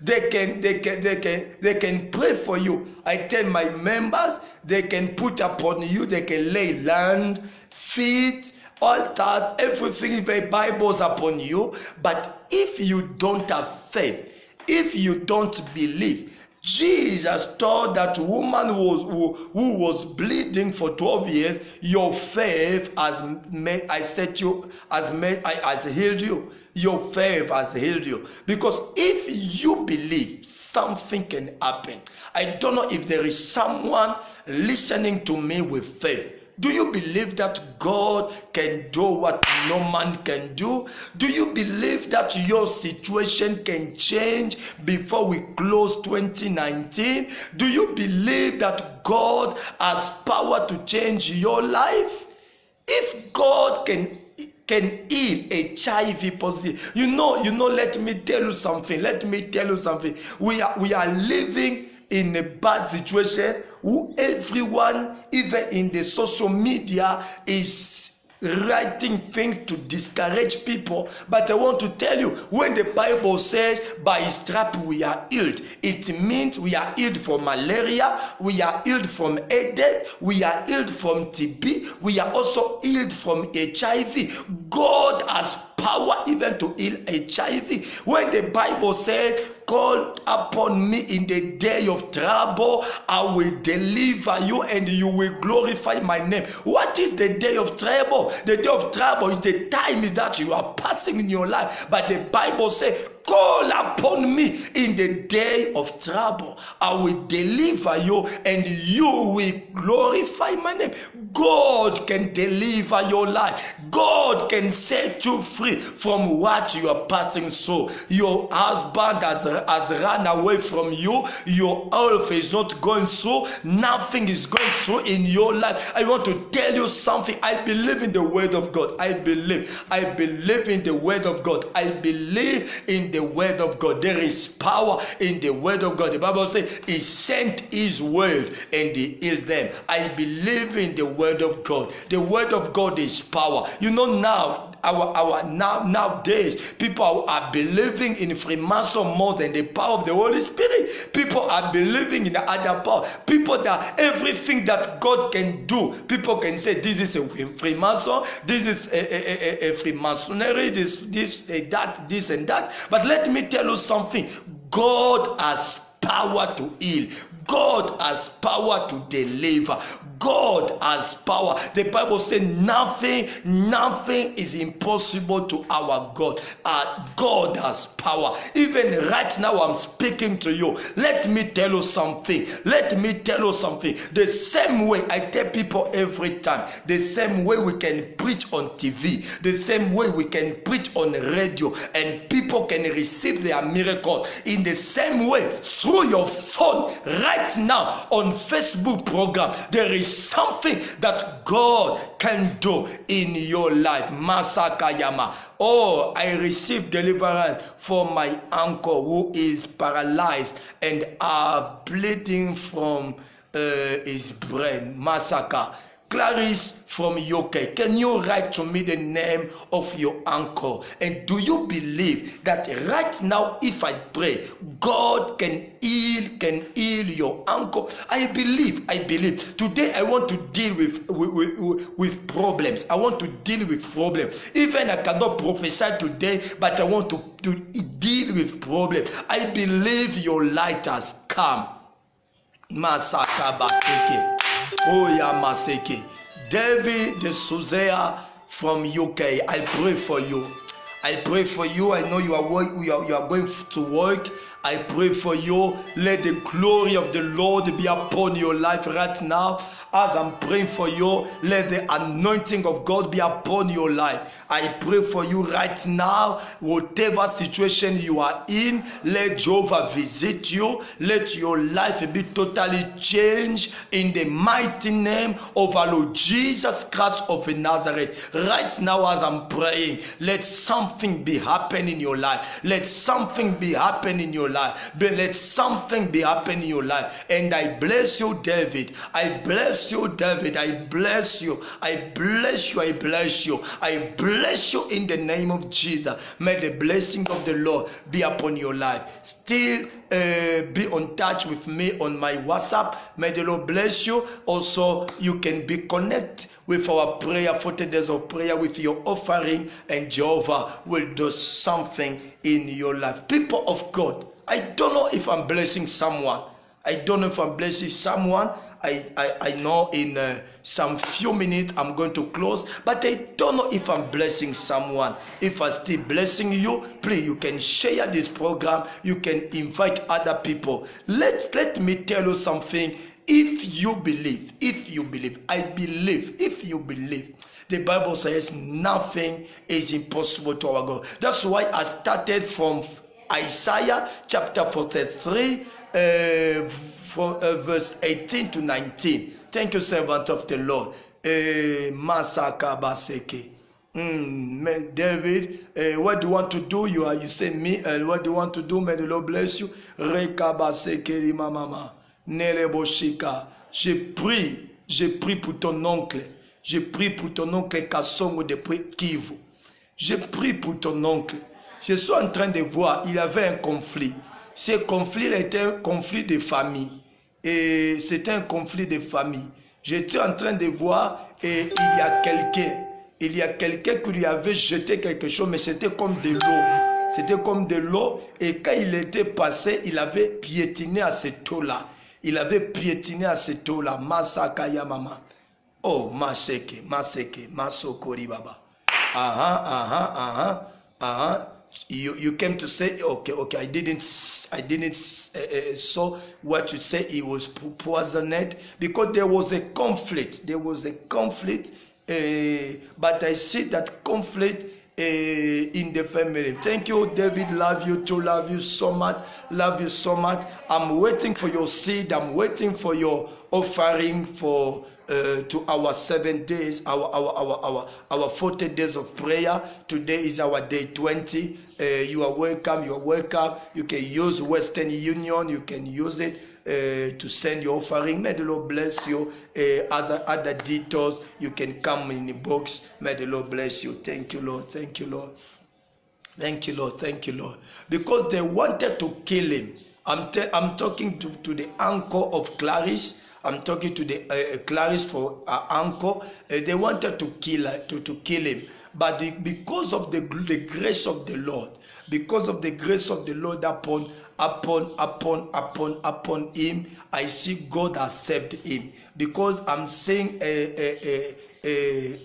Speaker 1: They can, they can, they can, they can pray for you. I tell my members, they can put upon you, they can lay land, feet, altars, everything, the Bibles upon you. But if you don't have faith, if you don't believe, Jesus told that woman who was, who, who was bleeding for 12 years, your faith has made, I said you, has made, I, has healed you. Your faith has healed you. Because if you believe, something can happen. I don't know if there is someone listening to me with faith do you believe that God can do what no man can do? Do you believe that your situation can change before we close 2019? Do you believe that God has power to change your life? If God can can heal HIV positive. You know, you know, let me tell you something. Let me tell you something. We are we are living in a bad situation who everyone, even in the social media, is writing things to discourage people. But I want to tell you, when the Bible says, by strap we are healed, it means we are healed from malaria, we are healed from AIDS, we are healed from TB, we are also healed from HIV. God has power even to heal HIV. When the Bible says, Call upon me in the day of trouble, I will deliver you and you will glorify my name. What is the day of trouble? The day of trouble is the time that you are passing in your life. But the Bible says, Call upon me in the day of trouble. I will deliver you and you will glorify my name. God can deliver your life. God can set you free from what you are passing through. Your husband has, has run away from you. Your health is not going through. Nothing is going through in your life. I want to tell you something. I believe in the word of God. I believe. I believe in the word of God. I believe in the word of God. There is power in the word of God. The Bible says he sent his word and he healed them. I believe in the word of God. The word of God is power. You know now our our now nowadays people are believing in Freemason more than the power of the Holy Spirit. People are believing in the other power. People that everything that God can do, people can say this is a Freemason, this is a, a, a, a Freemasonry, this this a, that this and that. But let me tell you something. God has power to heal. God has power to deliver. God has power. The Bible says nothing, nothing is impossible to our God. Our God has power. Even right now, I'm speaking to you. Let me tell you something. Let me tell you something. The same way I tell people every time, the same way we can preach on TV, the same way we can preach on radio, and people can receive their miracles in the same way through your phone right now on Facebook program. There is something that God can do in your life. Masakayama. Oh, I received deliverance for my uncle who is paralyzed and are bleeding from uh, his brain. Massacre. Clarice from UK, can you write to me the name of your uncle? And do you believe that right now, if I pray, God can heal, can heal your uncle? I believe, I believe. Today, I want to deal with, with, with, with problems. I want to deal with problems. Even I cannot prophesy today, but I want to, to deal with problems. I believe your light has come. Masaka Yeah, Maseke. David de Suzea from UK. I pray for you. I pray for you. I know you are, you are, you are going to work. I pray for you. Let the glory of the Lord be upon your life right now. As I'm praying for you, let the anointing of God be upon your life. I pray for you right now, whatever situation you are in, let Jehovah visit you. Let your life be totally changed in the mighty name of our Lord Jesus Christ of Nazareth. Right now, as I'm praying, let something be happening in your life. Let something be happening in your life. But let something be happening in your life. And I bless you, David. I bless bless you, David. I bless you. I bless you. I bless you. I bless you in the name of Jesus. May the blessing of the Lord be upon your life. Still uh, be on touch with me on my WhatsApp. May the Lord bless you. Also, you can be connected with our prayer, 40 days of prayer, with your offering, and Jehovah will do something in your life. People of God, I don't know if I'm blessing someone. I don't know if I'm blessing someone. I, I, I know in uh, some few minutes I'm going to close, but I don't know if I'm blessing someone. If I'm still blessing you, please you can share this program. You can invite other people. Let let me tell you something. If you believe, if you believe, I believe. If you believe, the Bible says nothing is impossible to our God. That's why I started from Isaiah chapter 43. Uh, from uh, verse 18 to 19. Thank you, servant of the Lord. Uh, Masaka Baseke. Mm, David, uh, what do you want to do? You are, you say me, uh, what do you want to do? May the Lord bless you. Rekabaseke mama. Neleboshika. Je prie, je prie pour ton oncle. Je prie pour ton oncle Kassongo de Kivu. Je prie pour ton oncle. Je suis en train de voir, il avait un conflit. Ce conflit était un conflit de famille et c'était un conflit de famille. J'étais en train de voir et il y a quelqu'un, il y a quelqu'un qui lui avait jeté quelque chose, mais c'était comme de l'eau. C'était comme de l'eau et quand il était passé, il avait piétiné à cette eau-là. Il avait piétiné à cette eau-là. Masakaya mama. Oh, maseke, maseke, masokori baba. Aha, aha, aha, aha you you came to say okay okay i didn't i didn't uh, uh, saw what you say it was poisoned because there was a conflict. There was a conflict uh, but i see that conflict in the family thank you david love you too love you so much love you so much i'm waiting for your seed i'm waiting for your offering for uh, to our seven days, our, our, our, our, our 40 days of prayer. Today is our day 20. Uh, you are welcome. You are welcome. You can use Western Union. You can use it to send your offering. May the Lord bless you. Uh, other, other details, you can come in the box. May the Lord bless you. Thank you, Lord. Thank you, Lord. Thank you, Lord. Thank you, Lord. Because they wanted to kill him. I'm, I'm talking to, to the uncle of Clarice I'm talking to the uh, Clarice for uh, uncle. Uh, they wanted to kill to, to kill him, but the, because of the, the grace of the Lord, because of the grace of the Lord upon upon upon upon upon him, I see God has saved him. Because I'm seeing a, a, a,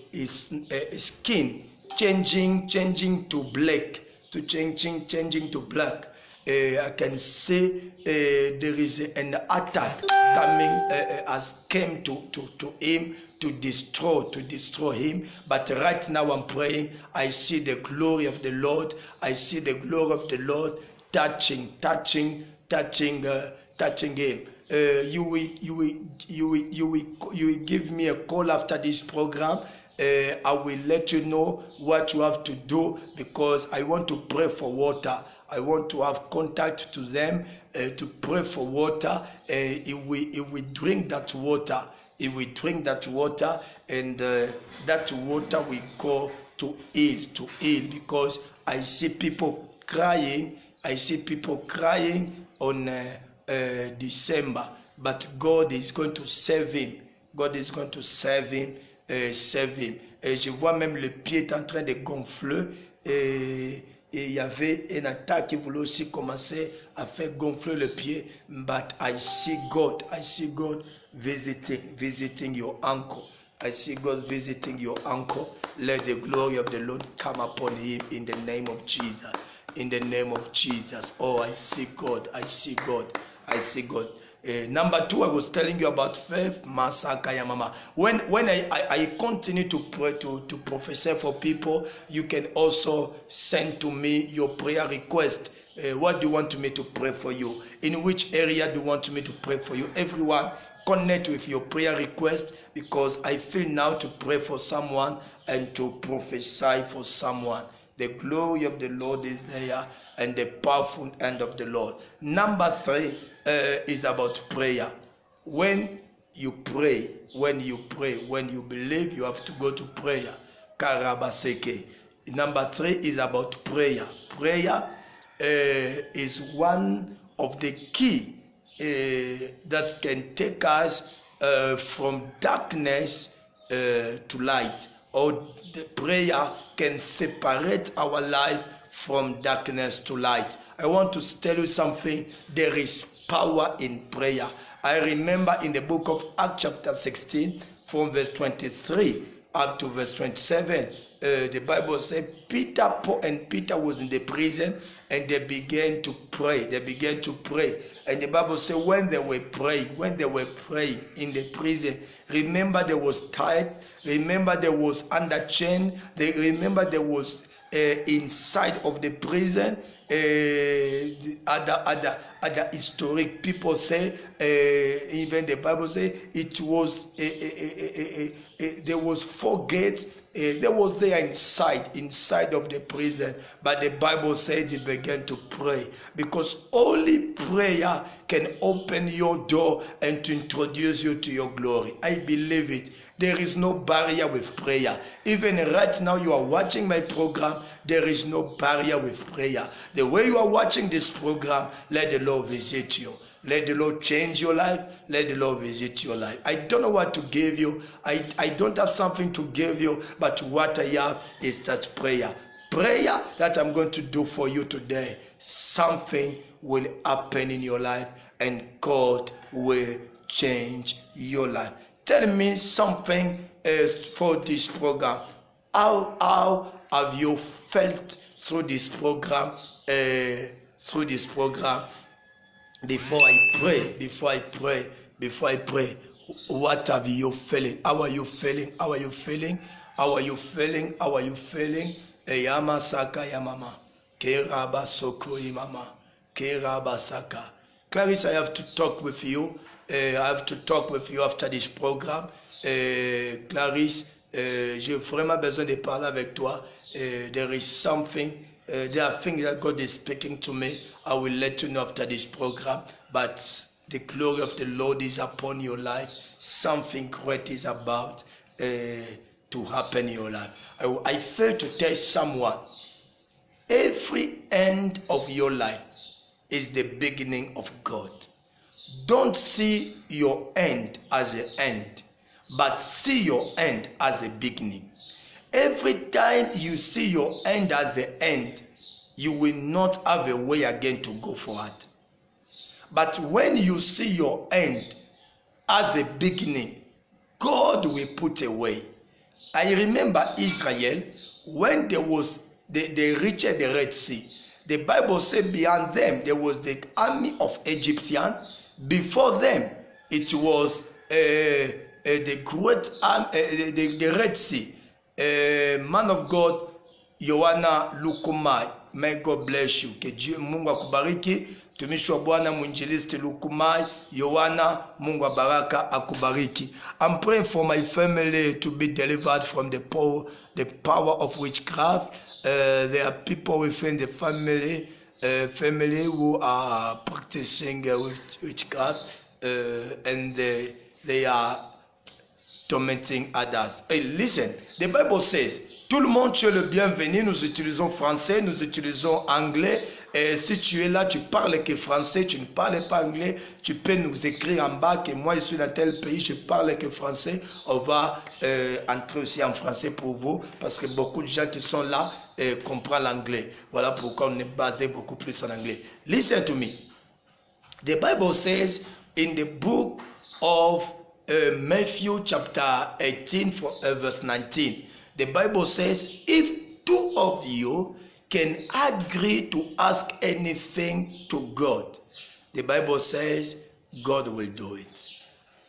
Speaker 1: a, a skin changing changing to black, to changing changing to black. Uh, I can see uh, there is an attack coming uh, as came to, to, to him to destroy to destroy him but right now i'm praying i see the glory of the lord i see the glory of the lord touching touching touching uh, touching him uh, you will you will you will you will you will give me a call after this program uh, i will let you know what you have to do because i want to pray for water I want to have contact to them uh, to pray for water. Uh, if we if we drink that water, if we drink that water, and uh, that water we go to heal to heal because I see people crying. I see people crying on uh, uh, December, but God is going to save him. God is going to save him, uh, save him. Et je vois même le pied est en train de gonfler. Et il y avait une attaque qui voulait aussi commencer à faire gonfler le pied. But I see God, I see God visiting, visiting your uncle. I see God visiting your uncle. Let the glory of the Lord come upon him in the name of Jesus. In the name of Jesus. Oh, I see God. I see God. I see God. Uh, number two, I was telling you about faith, Masaka Mama. When when I, I, I, continue to pray to, to prophesy for people, you can also send to me your prayer request. Uh, what do you want me to pray for you? In which area do you want me to pray for you? Everyone, connect with your prayer request because I feel now to pray for someone and to prophesy for someone. The glory of the Lord is there and the powerful hand of the Lord. Number three, uh, is about prayer. When you pray, when you pray. When you believe, you have to go to prayer. Karabaseke. Number three is about prayer. Prayer uh, is one of the key uh, that can take us uh, from darkness uh, to light, or the prayer can separate our life from darkness to light. I want to tell you something. There is power in prayer. I remember in the book of Acts, chapter 16, from verse 23 up to verse 27, uh, the Bible said Peter, Paul, and Peter was in the prison and they began to pray. They began to pray. And the Bible said when they were praying, when they were praying in the prison, remember they was tied, remember they was under chain, they remember they was uh, inside of the prison. Uh, other other other historic people say uh, even the bible say it was uh, uh, uh, there was four gates uh, Eh, they was there inside, inside of the prison. But the Bible says he began to pray because only prayer can open your door and to introduce you to your glory. I believe it. There is no barrier with prayer. Even right now, you are watching my program, there is no barrier with prayer. The way you are watching this program, let the Lord visit you. Let the Lord change your life. Let the Lord visit your life. I don't know what to give you. I, I don't have something to give you, but what I have is that prayer. Prayer that I'm going to do for you today. Something will happen in your life and God will change your life. Tell me something uh, for this program. How, how have you felt through this program? Uh, through this program before I pray, before I pray, before I pray, what have you feeling? How are you feeling? How are you feeling? How are you feeling? How are you feeling? Eyama saka ya mama. Keraba sokuri mama. Keraba saka. Clarice, I have to talk with you. Uh, I have to talk with you after this program. Uh, Clarice, uh, j'ai vraiment besoin de parler avec toi. Uh, there is something uh, there are things that God is speaking to me. I will let you know after this program. But the glory of the Lord is upon your life. Something great is about uh, to happen in your life. I, I fail to tell someone every end of your life is the beginning of God. Don't see your end as an end, but see your end as a beginning. Every time you see your end as the end, you will not have a way again to go forward. But when you see your end as a beginning, God will put a way. I remember Israel when there was they, they reached the Red Sea. The Bible said beyond them there was the army of Egyptian. Before them it was uh, uh, the great arm, uh, the, the Red Sea. Uh, man of God, Yohana Lukumai. May God bless you. Que Dieu, Mungu akubariki. Tumishi wa Bwana mwinjilisti Lukumai Yohana, Mungu wa baraka akubariki. I'm praying for my family to be delivered from the power, the power of witchcraft. Uh, there are people within the family, uh, family who are practicing uh, witchcraft, uh, and they, they are tormenting others. Hey, listen, the Bible says, tout le monde, tu es le bienvenu. Nous utilisons français, nous utilisons anglais. Et si tu es là, tu parles que français, tu ne parles pas anglais, tu peux nous écrire en bas que moi je suis dans tel pays, je parle que français. On va euh, entrer aussi en français pour vous parce que beaucoup de gens qui sont là euh, comprennent l'anglais. Voilà pourquoi on est basé beaucoup plus en anglais. Listen to me. The Bible says in the book of uh, Matthew chapter 18 for, uh, verse 19. The Bible says, if two of you can agree to ask anything to God, the Bible says God will do it.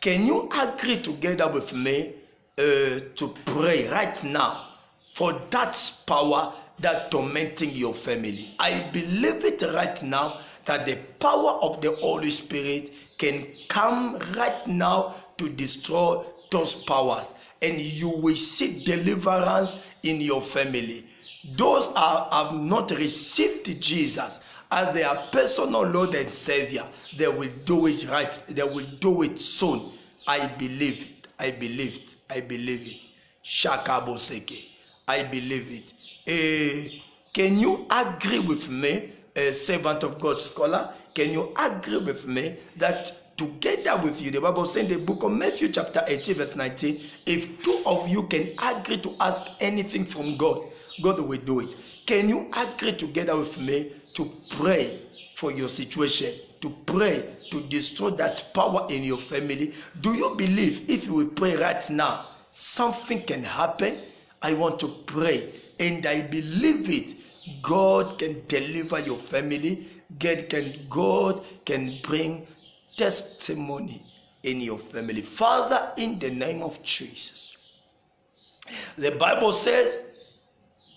Speaker 1: Can you agree together with me uh, to pray right now for that power that tormenting your family? I believe it right now that the power of the Holy Spirit can come right now to destroy those powers and you will see deliverance in your family. Those are have not received Jesus as their personal Lord and Savior, they will do it right. They will do it soon. I believe it. I believe it. I believe it. Shakaboseke. I believe it. Uh, can you agree with me, a servant of God scholar? Can you agree with me that together with you, the Bible says in the book of Matthew, chapter 18, verse 19, if two of you can agree to ask anything from God, God will do it. Can you agree together with me to pray for your situation, to pray to destroy that power in your family? Do you believe if you pray right now, something can happen? I want to pray and I believe it. God can deliver your family. God can, God can bring testimony in your family. Father, in the name of Jesus. The Bible says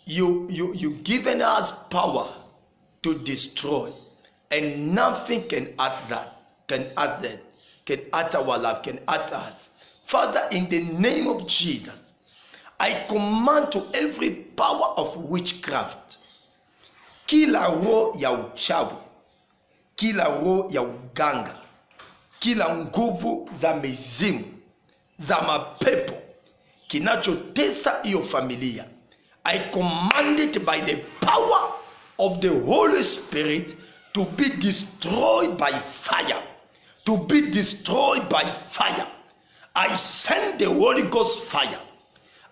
Speaker 1: you you you given us power to destroy and nothing can add that can add that can add our life can add us father in the name of jesus i command to every power of witchcraft kila roho ya uchawi kila roho ya uganga kila nguvu za mizimu za mapepo kinachotesa hiyo familia I command it by the power of the Holy Spirit to be destroyed by fire. To be destroyed by fire. I send the Holy Ghost fire.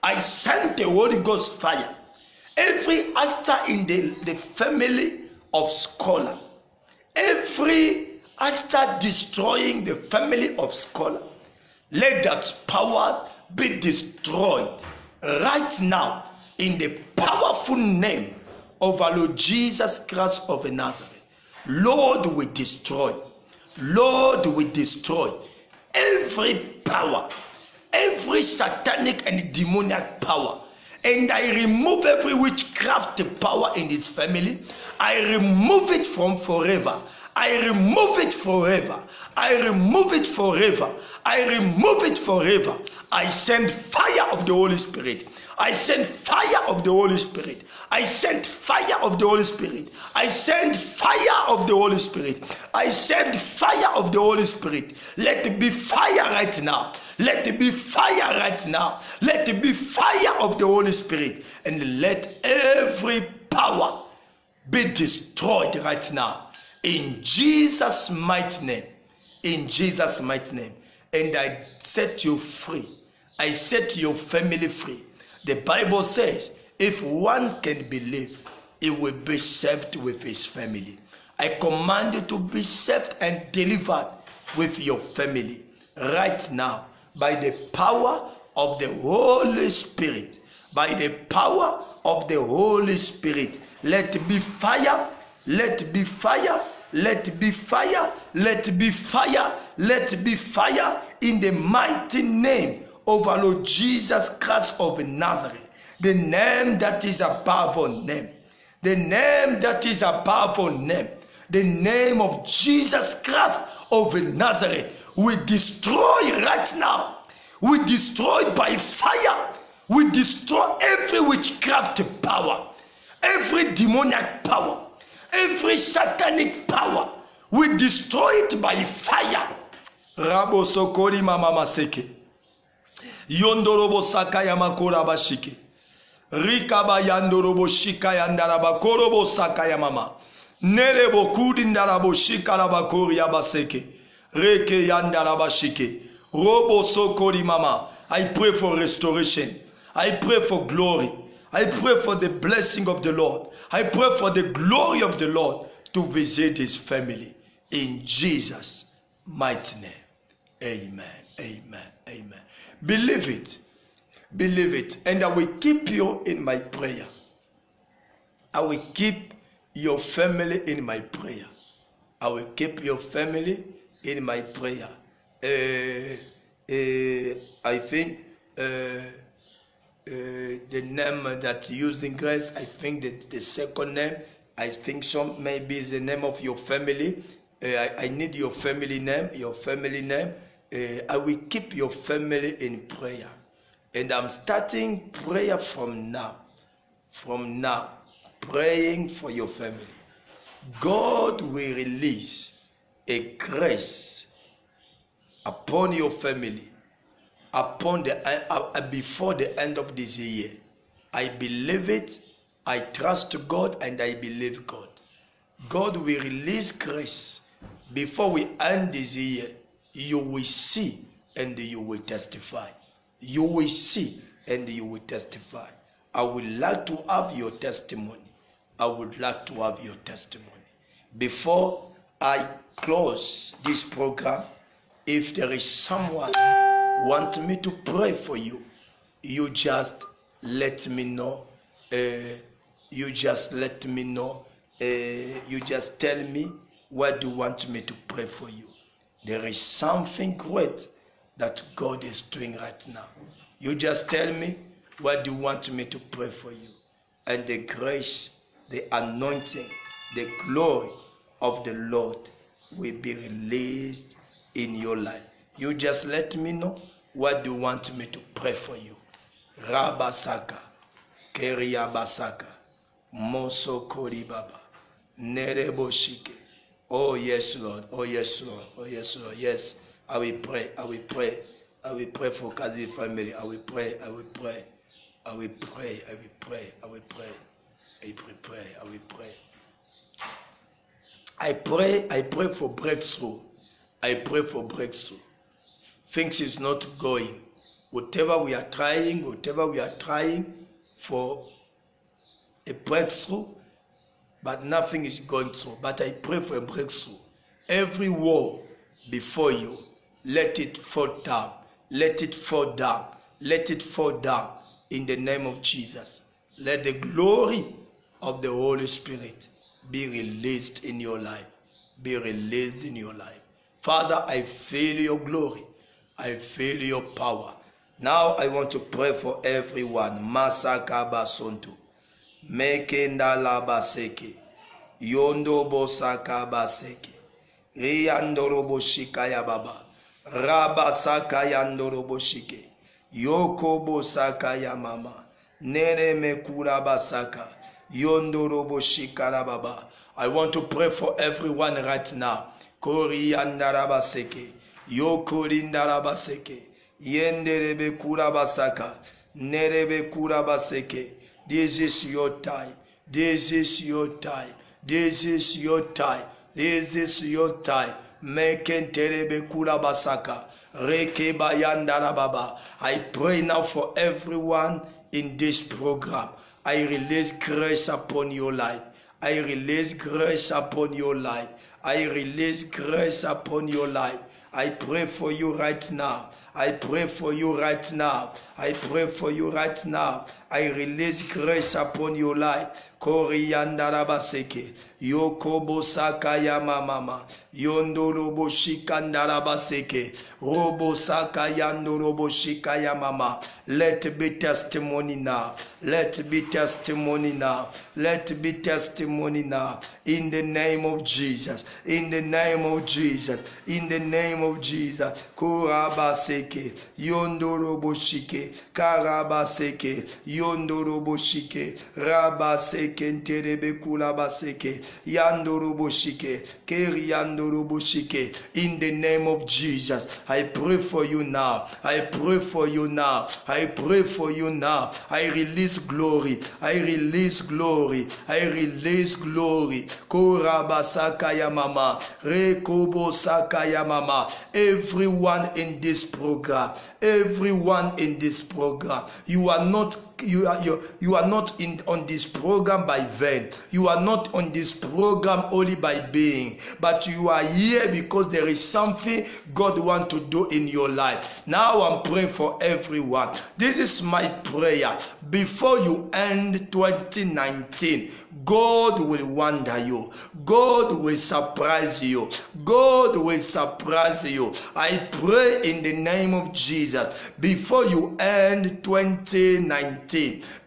Speaker 1: I send the Holy Ghost fire. Every altar in the, the family of scholar, every altar destroying the family of scholar, let that powers be destroyed right now in the powerful name of our Lord Jesus Christ of Nazareth. Lord, we destroy. Lord, we destroy every power, every satanic and demoniac power. And I remove every witchcraft power in this family. I remove it from forever. I remove it forever. I remove it forever. I remove it forever. I send fire of the Holy Spirit. I send fire of the Holy Spirit. I send fire of the Holy Spirit. I send fire of the Holy Spirit. I send fire of the Holy Spirit. Let it be fire right now. Let it be fire right now. Let it be fire of the Holy Spirit. And let every power be destroyed right now. In Jesus' mighty name. In Jesus' mighty name. And I set you free. I set your family free. The Bible says, if one can believe, he will be saved with his family. I command you to be saved and delivered with your family right now by the power of the Holy Spirit. By the power of the Holy Spirit. Let be fire, let be fire, let be fire, let be fire, let be fire in the mighty name of our Lord Jesus Christ of Nazareth, the name that is above all name, the name that is above all name, the name of Jesus Christ of Nazareth. We destroy right now. We destroy by fire. We destroy every witchcraft power, every demoniac power, every satanic power. We destroy it by fire. Rabo sokori mama maseke. yondorobo sakaya makora bashike rikaba yandorobo shika yandaraba korobo sakaya mama nerebo kudi ndarabo shika labakori yabaseke reke yandaraba shike robo sokori mama i pray for restoration i pray for glory i pray for the blessing of the lord i pray for the glory of the lord to visit his family in jesus mighty name amen amen amen Believe it. Believe it. And I will keep you in my prayer. I will keep your family in my prayer. I will keep your family in my prayer. Uh, uh, I think uh, the name that using grace, I think that the second name, I think some maybe is the name of your family. I, I need your family name, your family name uh, I will keep your family in prayer. And I'm starting prayer from now. From now, praying for your family. God will release a grace upon your family upon the uh, uh, before the end of this year. I believe it. I trust God and I believe God. God will release grace before we end this year. You will see and you will testify. You will see and you will testify. I would like to have your testimony. I would like to have your testimony. Before I close this program, if there is someone want me to pray for you, you just let me know. Uh, you just let me know. Uh, you just tell me what you want me to pray for you. There is something great that God is doing right now. You just tell me what you want me to pray for you. And the grace, the anointing, the glory of the Lord will be released in your life. You just let me know what do you want me to pray for you. Rabasaka, Keriabasaka, Moso Baba, Nereboshike. Oh yes, Lord. Oh yes, Lord. Oh yes, Lord. Yes, I will pray. I will pray. I will pray for Kazi family. I will pray. I will pray. I will pray. I will pray. I will pray. I will pray. I will pray. I pray. I pray for breakthrough. I pray for breakthrough. Things is not going. Whatever we are trying, whatever we are trying for a breakthrough, but nothing is going through. But I pray for a breakthrough. Every wall before you, let it fall down. Let it fall down. Let it fall down in the name of Jesus. Let the glory of the Holy Spirit be released in your life. Be released in your life. Father, I feel your glory. I feel your power. Now I want to pray for everyone. Masaka basonto. Mekenda labaseke. Yondo bosaka baseke. Riyandoro boshika ya baba. Rabasaka yandoro boshike. Yoko bosaka ya mama. Nere mekura basaka. Yondoro boshika la baba. I want to pray for everyone right now. Koriyandarabaseke. Yokorindarabaseke. Yenderebe kurabasaka. Nerebe kurabaseke. This is your time. This is your time. This is your time. This is your time. Mekenterebe kurabasaka. Rekebayandarababa. I pray now for everyone in this program. I release grace upon your life. I release grace upon your life. I release grace upon your life. I pray for you right now. I pray for you right now. I pray for you right now. I release grace upon your life. Yokobo sakaya mama. Yondorobo shikandarabaseke. Robo sakayandorobo shikaya mama. Let be testimony now. Let be testimony now. Let be testimony now. In the name of Jesus. In the name of Jesus. In the name of Jesus. Kurabaseke. Yondorobo shike. Karabaseke. Yondorobo shike. Rabaseke yandoroboshike keriandoroboshike in the name of Jesus I pray for you now. I pray for you now. I pray for you now. I release glory. I release glory. I release glory. Korabasaka ya mama. Rekobosaka ya mama. Everyone in this program everyone in this program you are not you are you, you are not in on this program by vain you are not on this program only by being but you are here because there is something god want to do in your life now i'm praying for everyone this is my prayer before you end 2019 God will wonder you. God will surprise you. God will surprise you. I pray in the name of Jesus before you end 2019,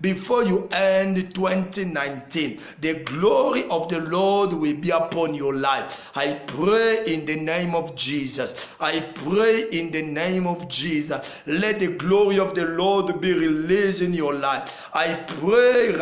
Speaker 1: before you end 2019, the glory of the Lord will be upon your life. I pray in the name of Jesus. I pray in the name of Jesus. Let the glory of the Lord be released in your life. I pray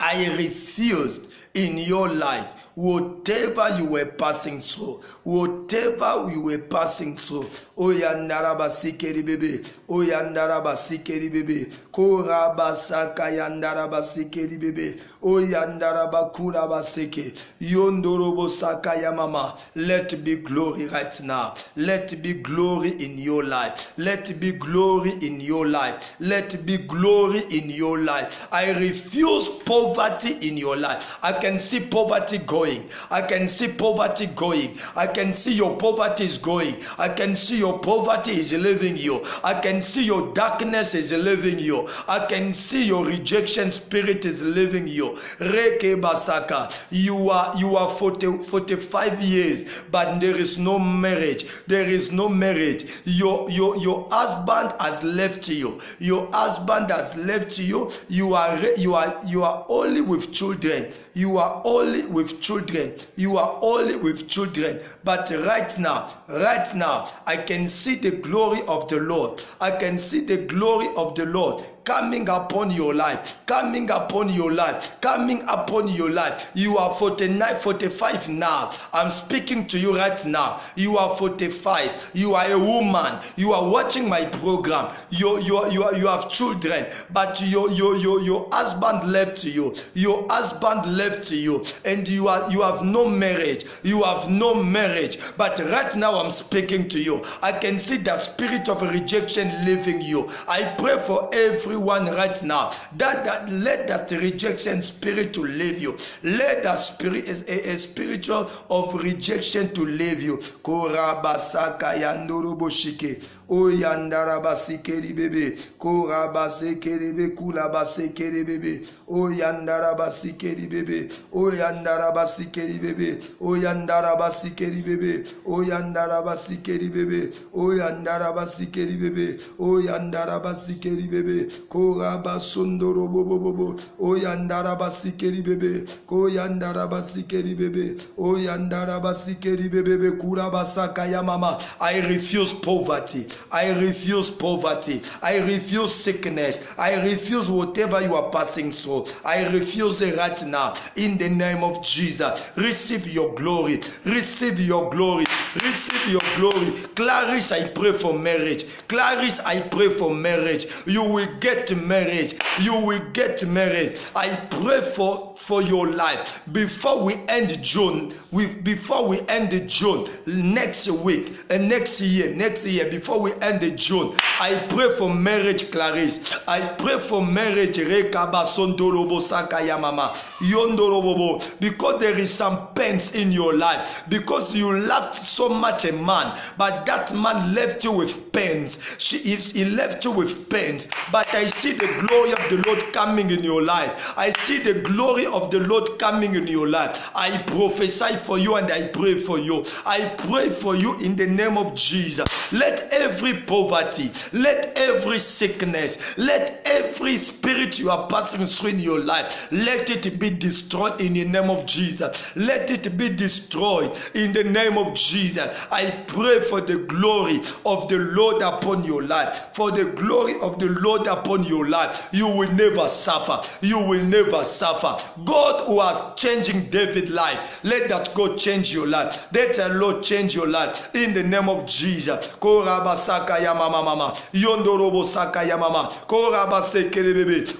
Speaker 1: I refused in your life whatever you were passing through, whatever you were passing through. Oyandaraba sikeri bebe, oyandaraba sikeri bebe, koraba saka yandaraba sikeri bebe, oyandaraba kuraba seke, yondorobo saka yamama. Let be glory right now. Let be glory in your life. Let be glory in your life. Let be glory in your life. I refuse poverty in your life. I can see poverty going. I can see poverty going. I can see your poverty is going. I can see your poverty is leaving you. I can see your darkness is leaving you. I can see your rejection spirit is leaving you. Reke Basaka, you are you are 40, 45 years, but there is no marriage. There is no marriage. Your your your husband has left you. Your husband has left you. You are you are you are only with children. You are only with children. You are only with children. But right now, right now, I can see the glory of the Lord. I can see the glory of the Lord coming upon your life, coming upon your life, coming upon your life. You are 49, 45 now. I'm speaking to you right now. You are 45. You are a woman. You are watching my program. You, you, you, you have children, but your, your, your, your husband left you. Your husband left you, and you are you have no marriage. You have no marriage. But right now I'm speaking to you. I can see that spirit of rejection leaving you. I pray for every everyone right now that, that let that rejection spirit to leave you. Let that spirit a, a spiritual of rejection to leave you. Korabasaka yanduruboshike oyandarabasi bebe korabase kerebe kulabase bebe oyandarabasi bebe oyandarabasi bebe koraba sondoro bobo bobo oyandara basikeri bebe koyandara basikeri bebe oyandara basikeri bebe be kuraba sakaya mama I refuse poverty. I refuse poverty. I refuse sickness. I refuse whatever you are passing through. I refuse it right now. In the name of Jesus receive your glory. Receive your glory receive your glory Clarice I pray for marriage Clarice I pray for marriage you will get married. You will get married. I pray for for your life before we end June. We before we end June next week and uh, next year, next year before we end June. I pray for marriage, Clarice. I pray for marriage, Rekaba Sondorobo Sakaya Mama Yondorobo, because there is some pains in your life because you loved so much a man, but that man left you with pains. She is he left you with pains, but I see the glory of the Lord coming in your life. I see the glory of the Lord coming in your life. I prophesy for you and I pray for you. I pray for you in the name of Jesus. Let every poverty, let every sickness, let every spirit you are passing through in your life, let it be destroyed in the name of Jesus. Let it be destroyed in the name of Jesus. I pray for the glory of the Lord upon your life, for the glory of the Lord upon your life. You will never suffer. You will never suffer. God who has changing David's life, let that God change your life. Let the Lord change your life in the name of Jesus. Mama. Yondorobo.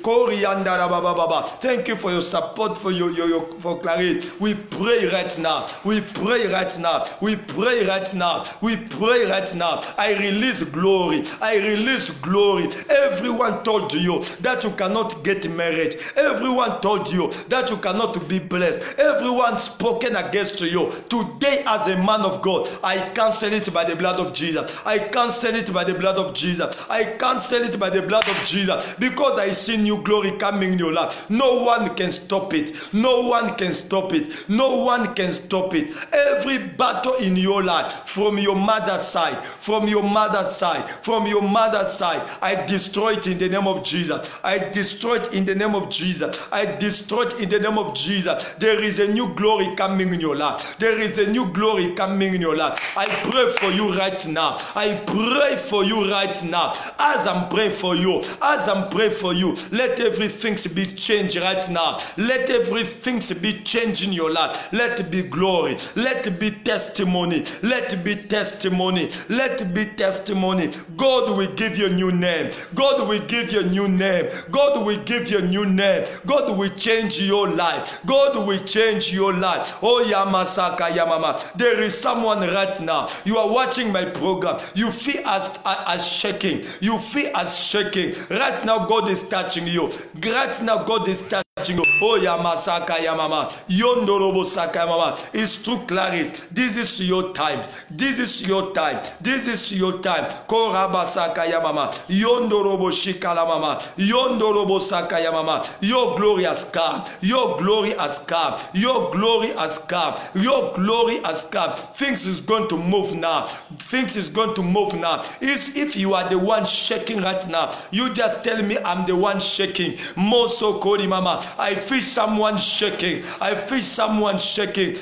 Speaker 1: Koriandara baba baba. Thank you for your support for your, your, your for Clarice. We pray right now. We pray right now. We pray right now. We pray right now. I release glory. I release glory. Everyone told you that you cannot get married. Everyone told you that you cannot be blessed. Everyone spoken against you. Today, as a man of God, I cancel it by the blood of Jesus. I cancel it by the blood of Jesus. I cancel it by the blood of Jesus because I see new glory coming in your life. No one can stop it. No one can stop it. No one can stop it. Every battle in your your life from your mother's side, from your mother's side, from your mother's side. I destroy it in the name of Jesus. I destroy it in the name of Jesus. I destroy it in the name of Jesus. There is a new glory coming in your life. There is a new glory coming in your life. I pray for you right now. I pray for you right now. As I'm praying for you, as I'm praying for you, let everything be changed right now. Let everything be changed in your life. Let it be glory. Let it be testimony. Let be testimony. Let be testimony. God will give you a new name. God will give you a new name. God will give you a new name. God will change your life. God will change your life. Oh Yamasaka Yamama. There is someone right now. You are watching my program. You feel as, as shaking. You feel as shaking. Right now, God is touching you. Right now, God is touching you. Oh Yamasaka Yamama. Yondorobo Saka Yamama. It's too Clarice. This is your time. This is your time. This is your time. Korabasaka Yamama. Yondorobo Shikala Mama. Yondorobo Saka Yamama. Your glory has come. Your glory has come. Your glory has come. Your glory has come. Things is going to move now. Things is going to move now. If, if you are the one shaking right now, you just tell me I'm the one shaking. Moso Kori Mama. I feel someone shaking. I feel someone shaking.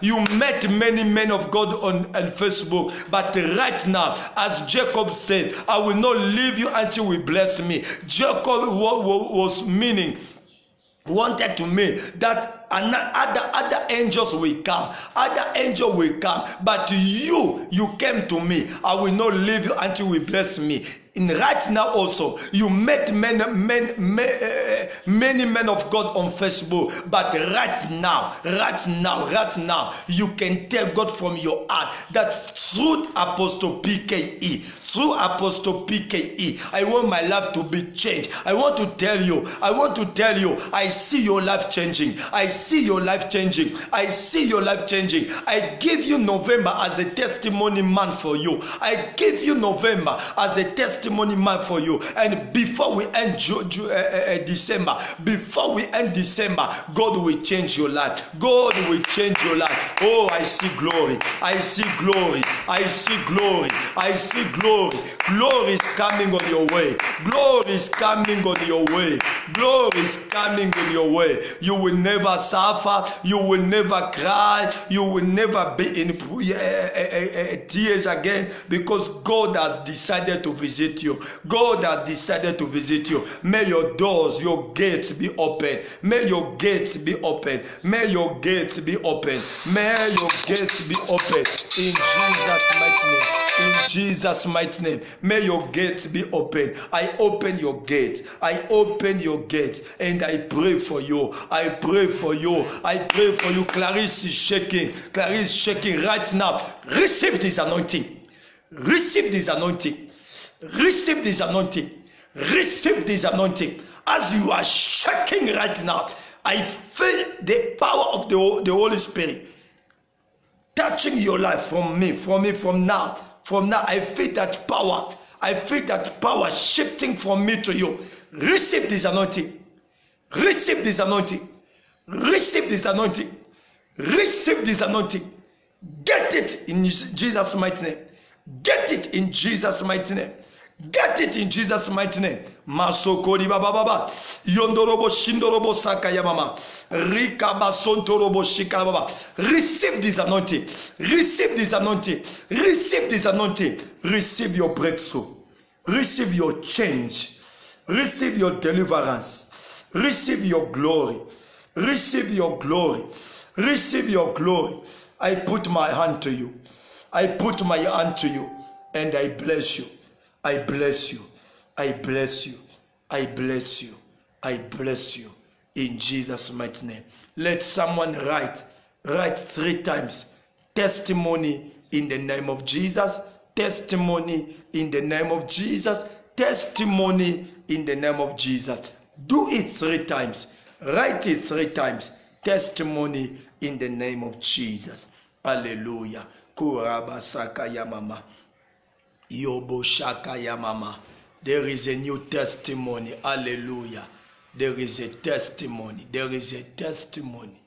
Speaker 1: You met many men of God on, on Facebook, but right now, as Jacob said, I will not leave you until we bless me. Jacob was meaning wanted to me that other other angels will come other angel will come but you you came to me i will not leave you until we bless me in right now also you met many many many, uh, many men of god on facebook but right now right now right now you can tell god from your heart that truth apostle pke through apostle pke i want my life to be changed i want to tell you i want to tell you i see your life changing i see your life changing i see your life changing i give you november as a testimony month for you i give you november as a testimony man for you. And before we end Ju- Ju- uh, uh, December, before we end December, God will change your life. God will change your life. Oh, I see glory. I see glory. I see glory. I see glory. Glory is coming on your way. Glory is coming on your way. Glory is coming on your way. You will never suffer. You will never cry. You will never be in uh, uh, uh, tears again because God has decided to visit you. God has decided to visit you. May your doors, your gates be open. May your gates be open. May your gates be open. May your gates be open. In Jesus' mighty name. In Jesus' mighty name. May your gates be open. I open your gate. I open your gate. And I pray for you. I pray for you. I pray for you. Clarice is shaking. Clarice is shaking right now. Receive this anointing. Receive this anointing. Receive this anointing. Receive this anointing. As you are shaking right now, I feel the power of the, the Holy Spirit touching your life from me, from me, from now. From now, I feel that power. I feel that power shifting from me to you. Receive this anointing. Receive this anointing. Receive this anointing. Receive this anointing. Get it in Jesus' mighty name. Get it in Jesus' mighty name. Get it in Jesus' mighty name. Masokori baba baba. Yondorobo shindorobo saka ya mama. Rika basontorobo shika baba. Receive this anointing. Receive this anointing. Receive this anointing. Receive your breakthrough. Receive your change. Receive your deliverance. Receive your glory. Receive your glory. Receive your glory. I put my hand to you. I put my hand to you and I bless you. I bless you. I bless you. I bless you. I bless you. In Jesus' mighty name. Let someone write, write three times testimony in the name of Jesus, testimony in the name of Jesus, testimony in the name of Jesus. Do it three times. Write it three times. Testimony in the name of Jesus. Hallelujah. Kurabasaka yamama. Yobo shaka yamama. There is a new testimony. Hallelujah. There is a testimony. There is a testimony.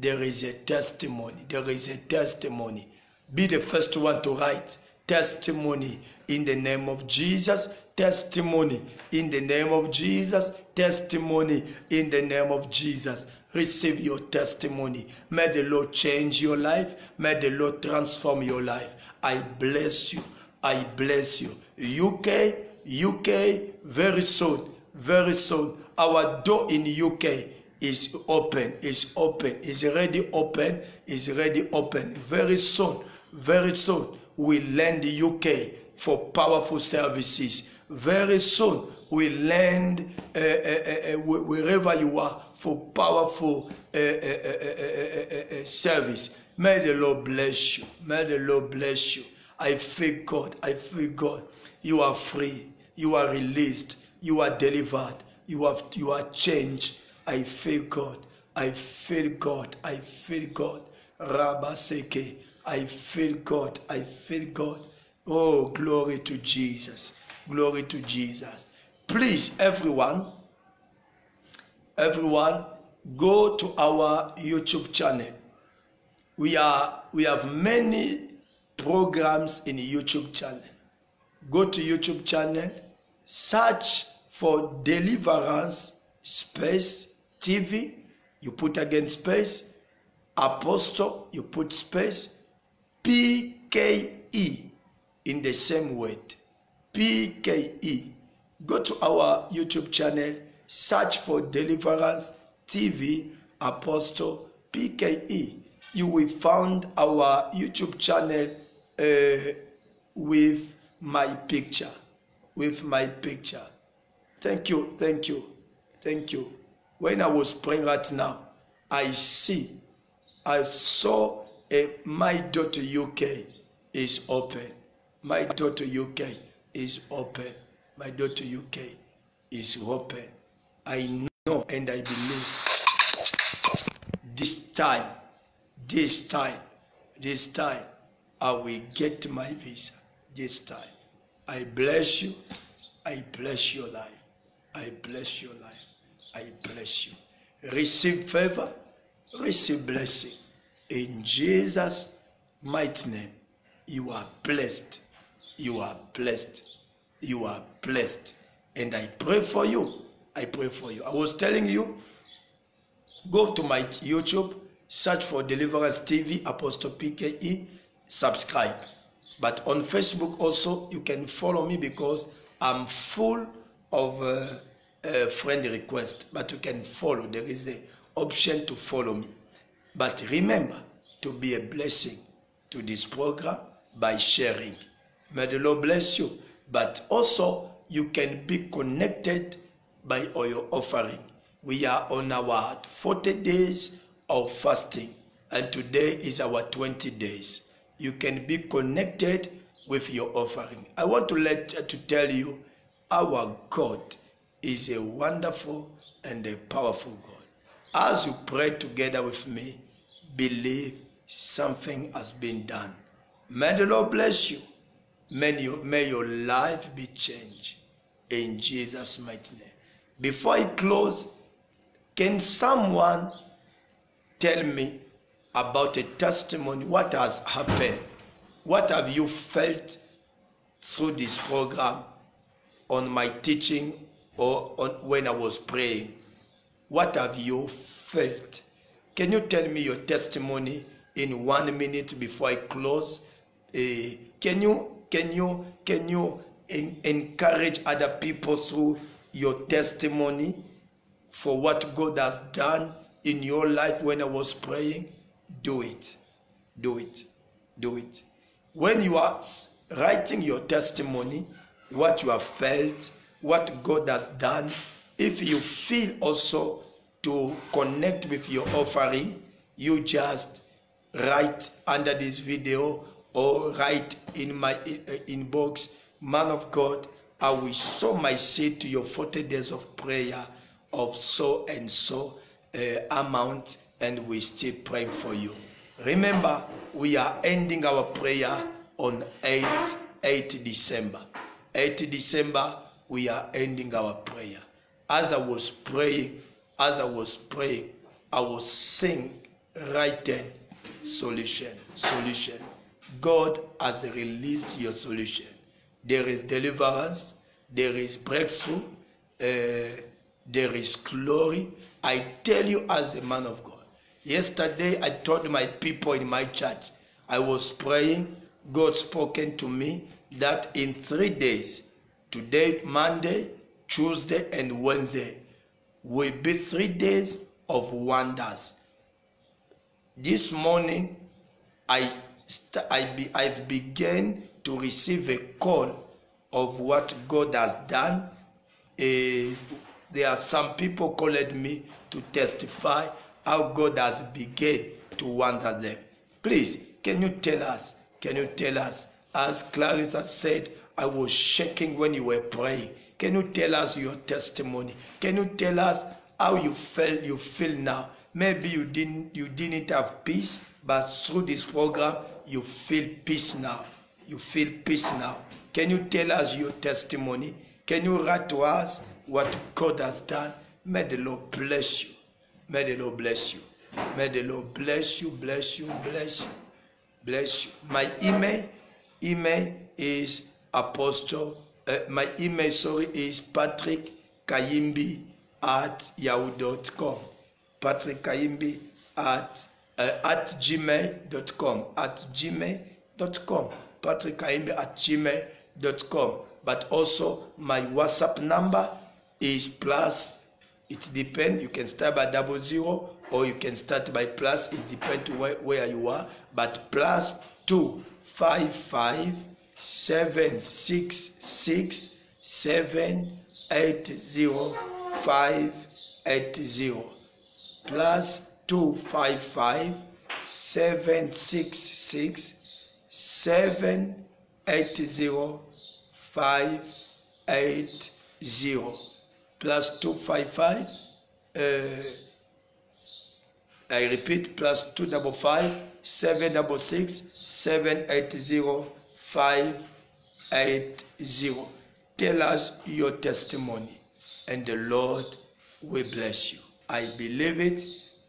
Speaker 1: there is a testimony. There is a testimony. Be the first one to write testimony in the name of Jesus. Testimony in the name of Jesus. Testimony in the name of Jesus. Receive your testimony. May the Lord change your life. May the Lord transform your life. I bless you. I bless you. UK, UK, very soon, very soon. Our door in UK is open, is open, is already open, is already open. Very soon, very soon, we land the UK for powerful services. Very soon, we land uh, uh, uh, wherever you are for powerful eh, eh, eh, service. May the Lord bless you. May the Lord bless you. I feel God. I feel God. You are free. You are released. You are delivered. You have you are changed. I feel God. I feel God. I feel God. Rabaseke. I feel God. I feel God. Oh, glory to Jesus. Glory to Jesus. Please, everyone, everyone, go to our YouTube channel. We are we have many programs in YouTube channel. Go to YouTube channel, search for Deliverance Space TV. You put again space. Apostle, you put space. PKE in the same word. PKE. Go to our YouTube channel, search for Deliverance TV Apostle PKE. You will find our YouTube channel uh, with my picture. With my picture. Thank you, thank you, thank you. When I was praying right now, I see, I saw a, my daughter UK is open. My daughter UK is open. My daughter UK is open. I know and I believe this time, this time, this time, I will get my visa this time. I bless you. I bless your life. I bless your life. I bless you. Receive favor, receive blessing. In Jesus' mighty name, you are blessed. You are blessed. You are blessed. And I pray for you. I pray for you. I was telling you, go to my YouTube, search for Deliverance TV, Apostle PKE subscribe. But on Facebook also, you can follow me because I'm full of uh, uh, friend request. But you can follow. There is the option to follow me. But remember to be a blessing to this program by sharing. May the Lord bless you. But also, you can be connected by your offering. We are on our 40 days of fasting, and today is our 20 days you can be connected with your offering. I want to let uh, to tell you our God is a wonderful and a powerful God. As you pray together with me, believe something has been done. May the Lord bless you. May, you, may your life be changed in Jesus' mighty name. Before I close, can someone tell me about a testimony. What has happened? What have you felt through this program on my teaching or on when I was praying? What have you felt? Can you tell me your testimony in one minute before I close? Uh, can you can you can you encourage other people through your testimony for what God has done in your life when I was praying? Do it. Do it. Do it. When you are writing your testimony, what you have felt, what God has done, if you feel also to connect with your offering, you just write under this video or write in my inbox, man of God, I will sow my seed to your 40 days of prayer of so and so uh, amount and we still praying for you. Remember, we are ending our prayer on 8, 8 December. 8 December, we are ending our prayer. As I was praying, as I was praying, I was right then, solution. Solution. God has released your solution. There is deliverance, there is breakthrough, uh, there is glory. I tell you, as a man of God, yesterday I told my people in my church, I was praying, God spoken to me that in three days, today, Monday, Tuesday, and Wednesday, will be three days of wonders. This morning, I, I be, I've begun to receive a call of what God has done. Uh, there are some people calling me to testify how God has begun to wonder them. Please, can you tell us? Can you tell us? As Clarissa said, I was shaking when you were praying. Can you tell us your testimony? Can you tell us how you felt you feel now? Maybe you didn't you didn't have peace, but through this program you feel peace now. You feel peace now. Can you tell us your testimony? Can you write to us what God has done? May the Lord bless you. May the Lord bless you. May the Lord bless you, bless you, bless you, bless you. My email, email is apostle. Uh, my email, sorry, is Patrick Kayimbi at yahoo.com. Patrick Kayimbi at uh, at gmail.com at gmail.com. Patrick Kayimbi at gmail.com. But also my WhatsApp number is plus. It depends. You can start by double zero or you can start by plus. It depends where, where you are. But plus two five five seven six six seven eight zero five eight zero plus two five five seven six six seven eight zero five eight zero plus two five five uh, I repeat plus two double five seven double six seven eight zero five eight zero. Tell us your testimony, and the Lord will bless you. I believe it.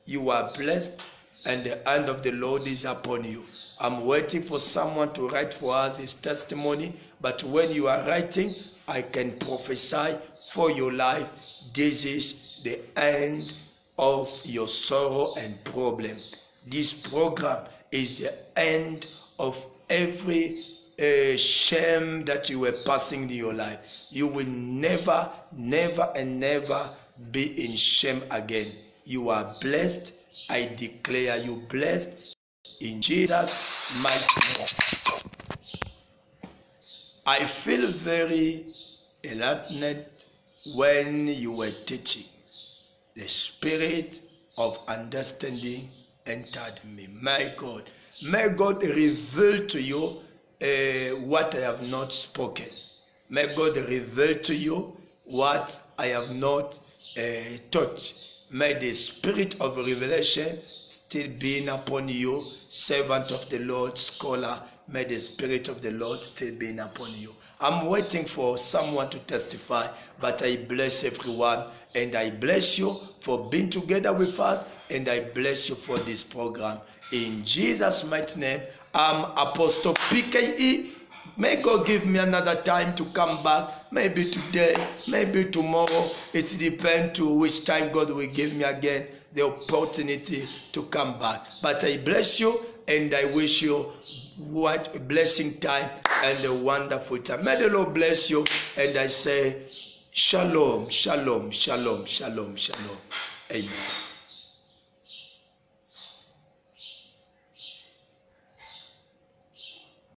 Speaker 1: You are blessed, and the hand of the Lord is upon you. I'm waiting for someone to write for us his testimony, but when you are writing, I can prophesy for your life. This is the end of your sorrow and problem. This program is the end of every uh, shame that you were passing in your life. You will never, never, and never be in shame again. You are blessed. I declare you blessed in Jesus' mighty name. I feel very enlightened when you were teaching. The spirit of understanding entered me. My God, may God reveal to you uh, what I have not spoken. May God reveal to you what I have not uh, taught. May the spirit of revelation still be upon you, servant of the Lord, scholar. May the spirit of the Lord still be upon you. I'm waiting for someone to testify, but I bless everyone and I bless you for being together with us and I bless you for this program. In Jesus' mighty name, I'm Apostle PKE. May God give me another time to come back. Maybe today, maybe tomorrow. It depends to which time God will give me again the opportunity to come back. But I bless you and I wish you what a blessing time and a wonderful time. May the Lord bless you. And I say, Shalom, shalom, shalom, shalom, shalom. Amen.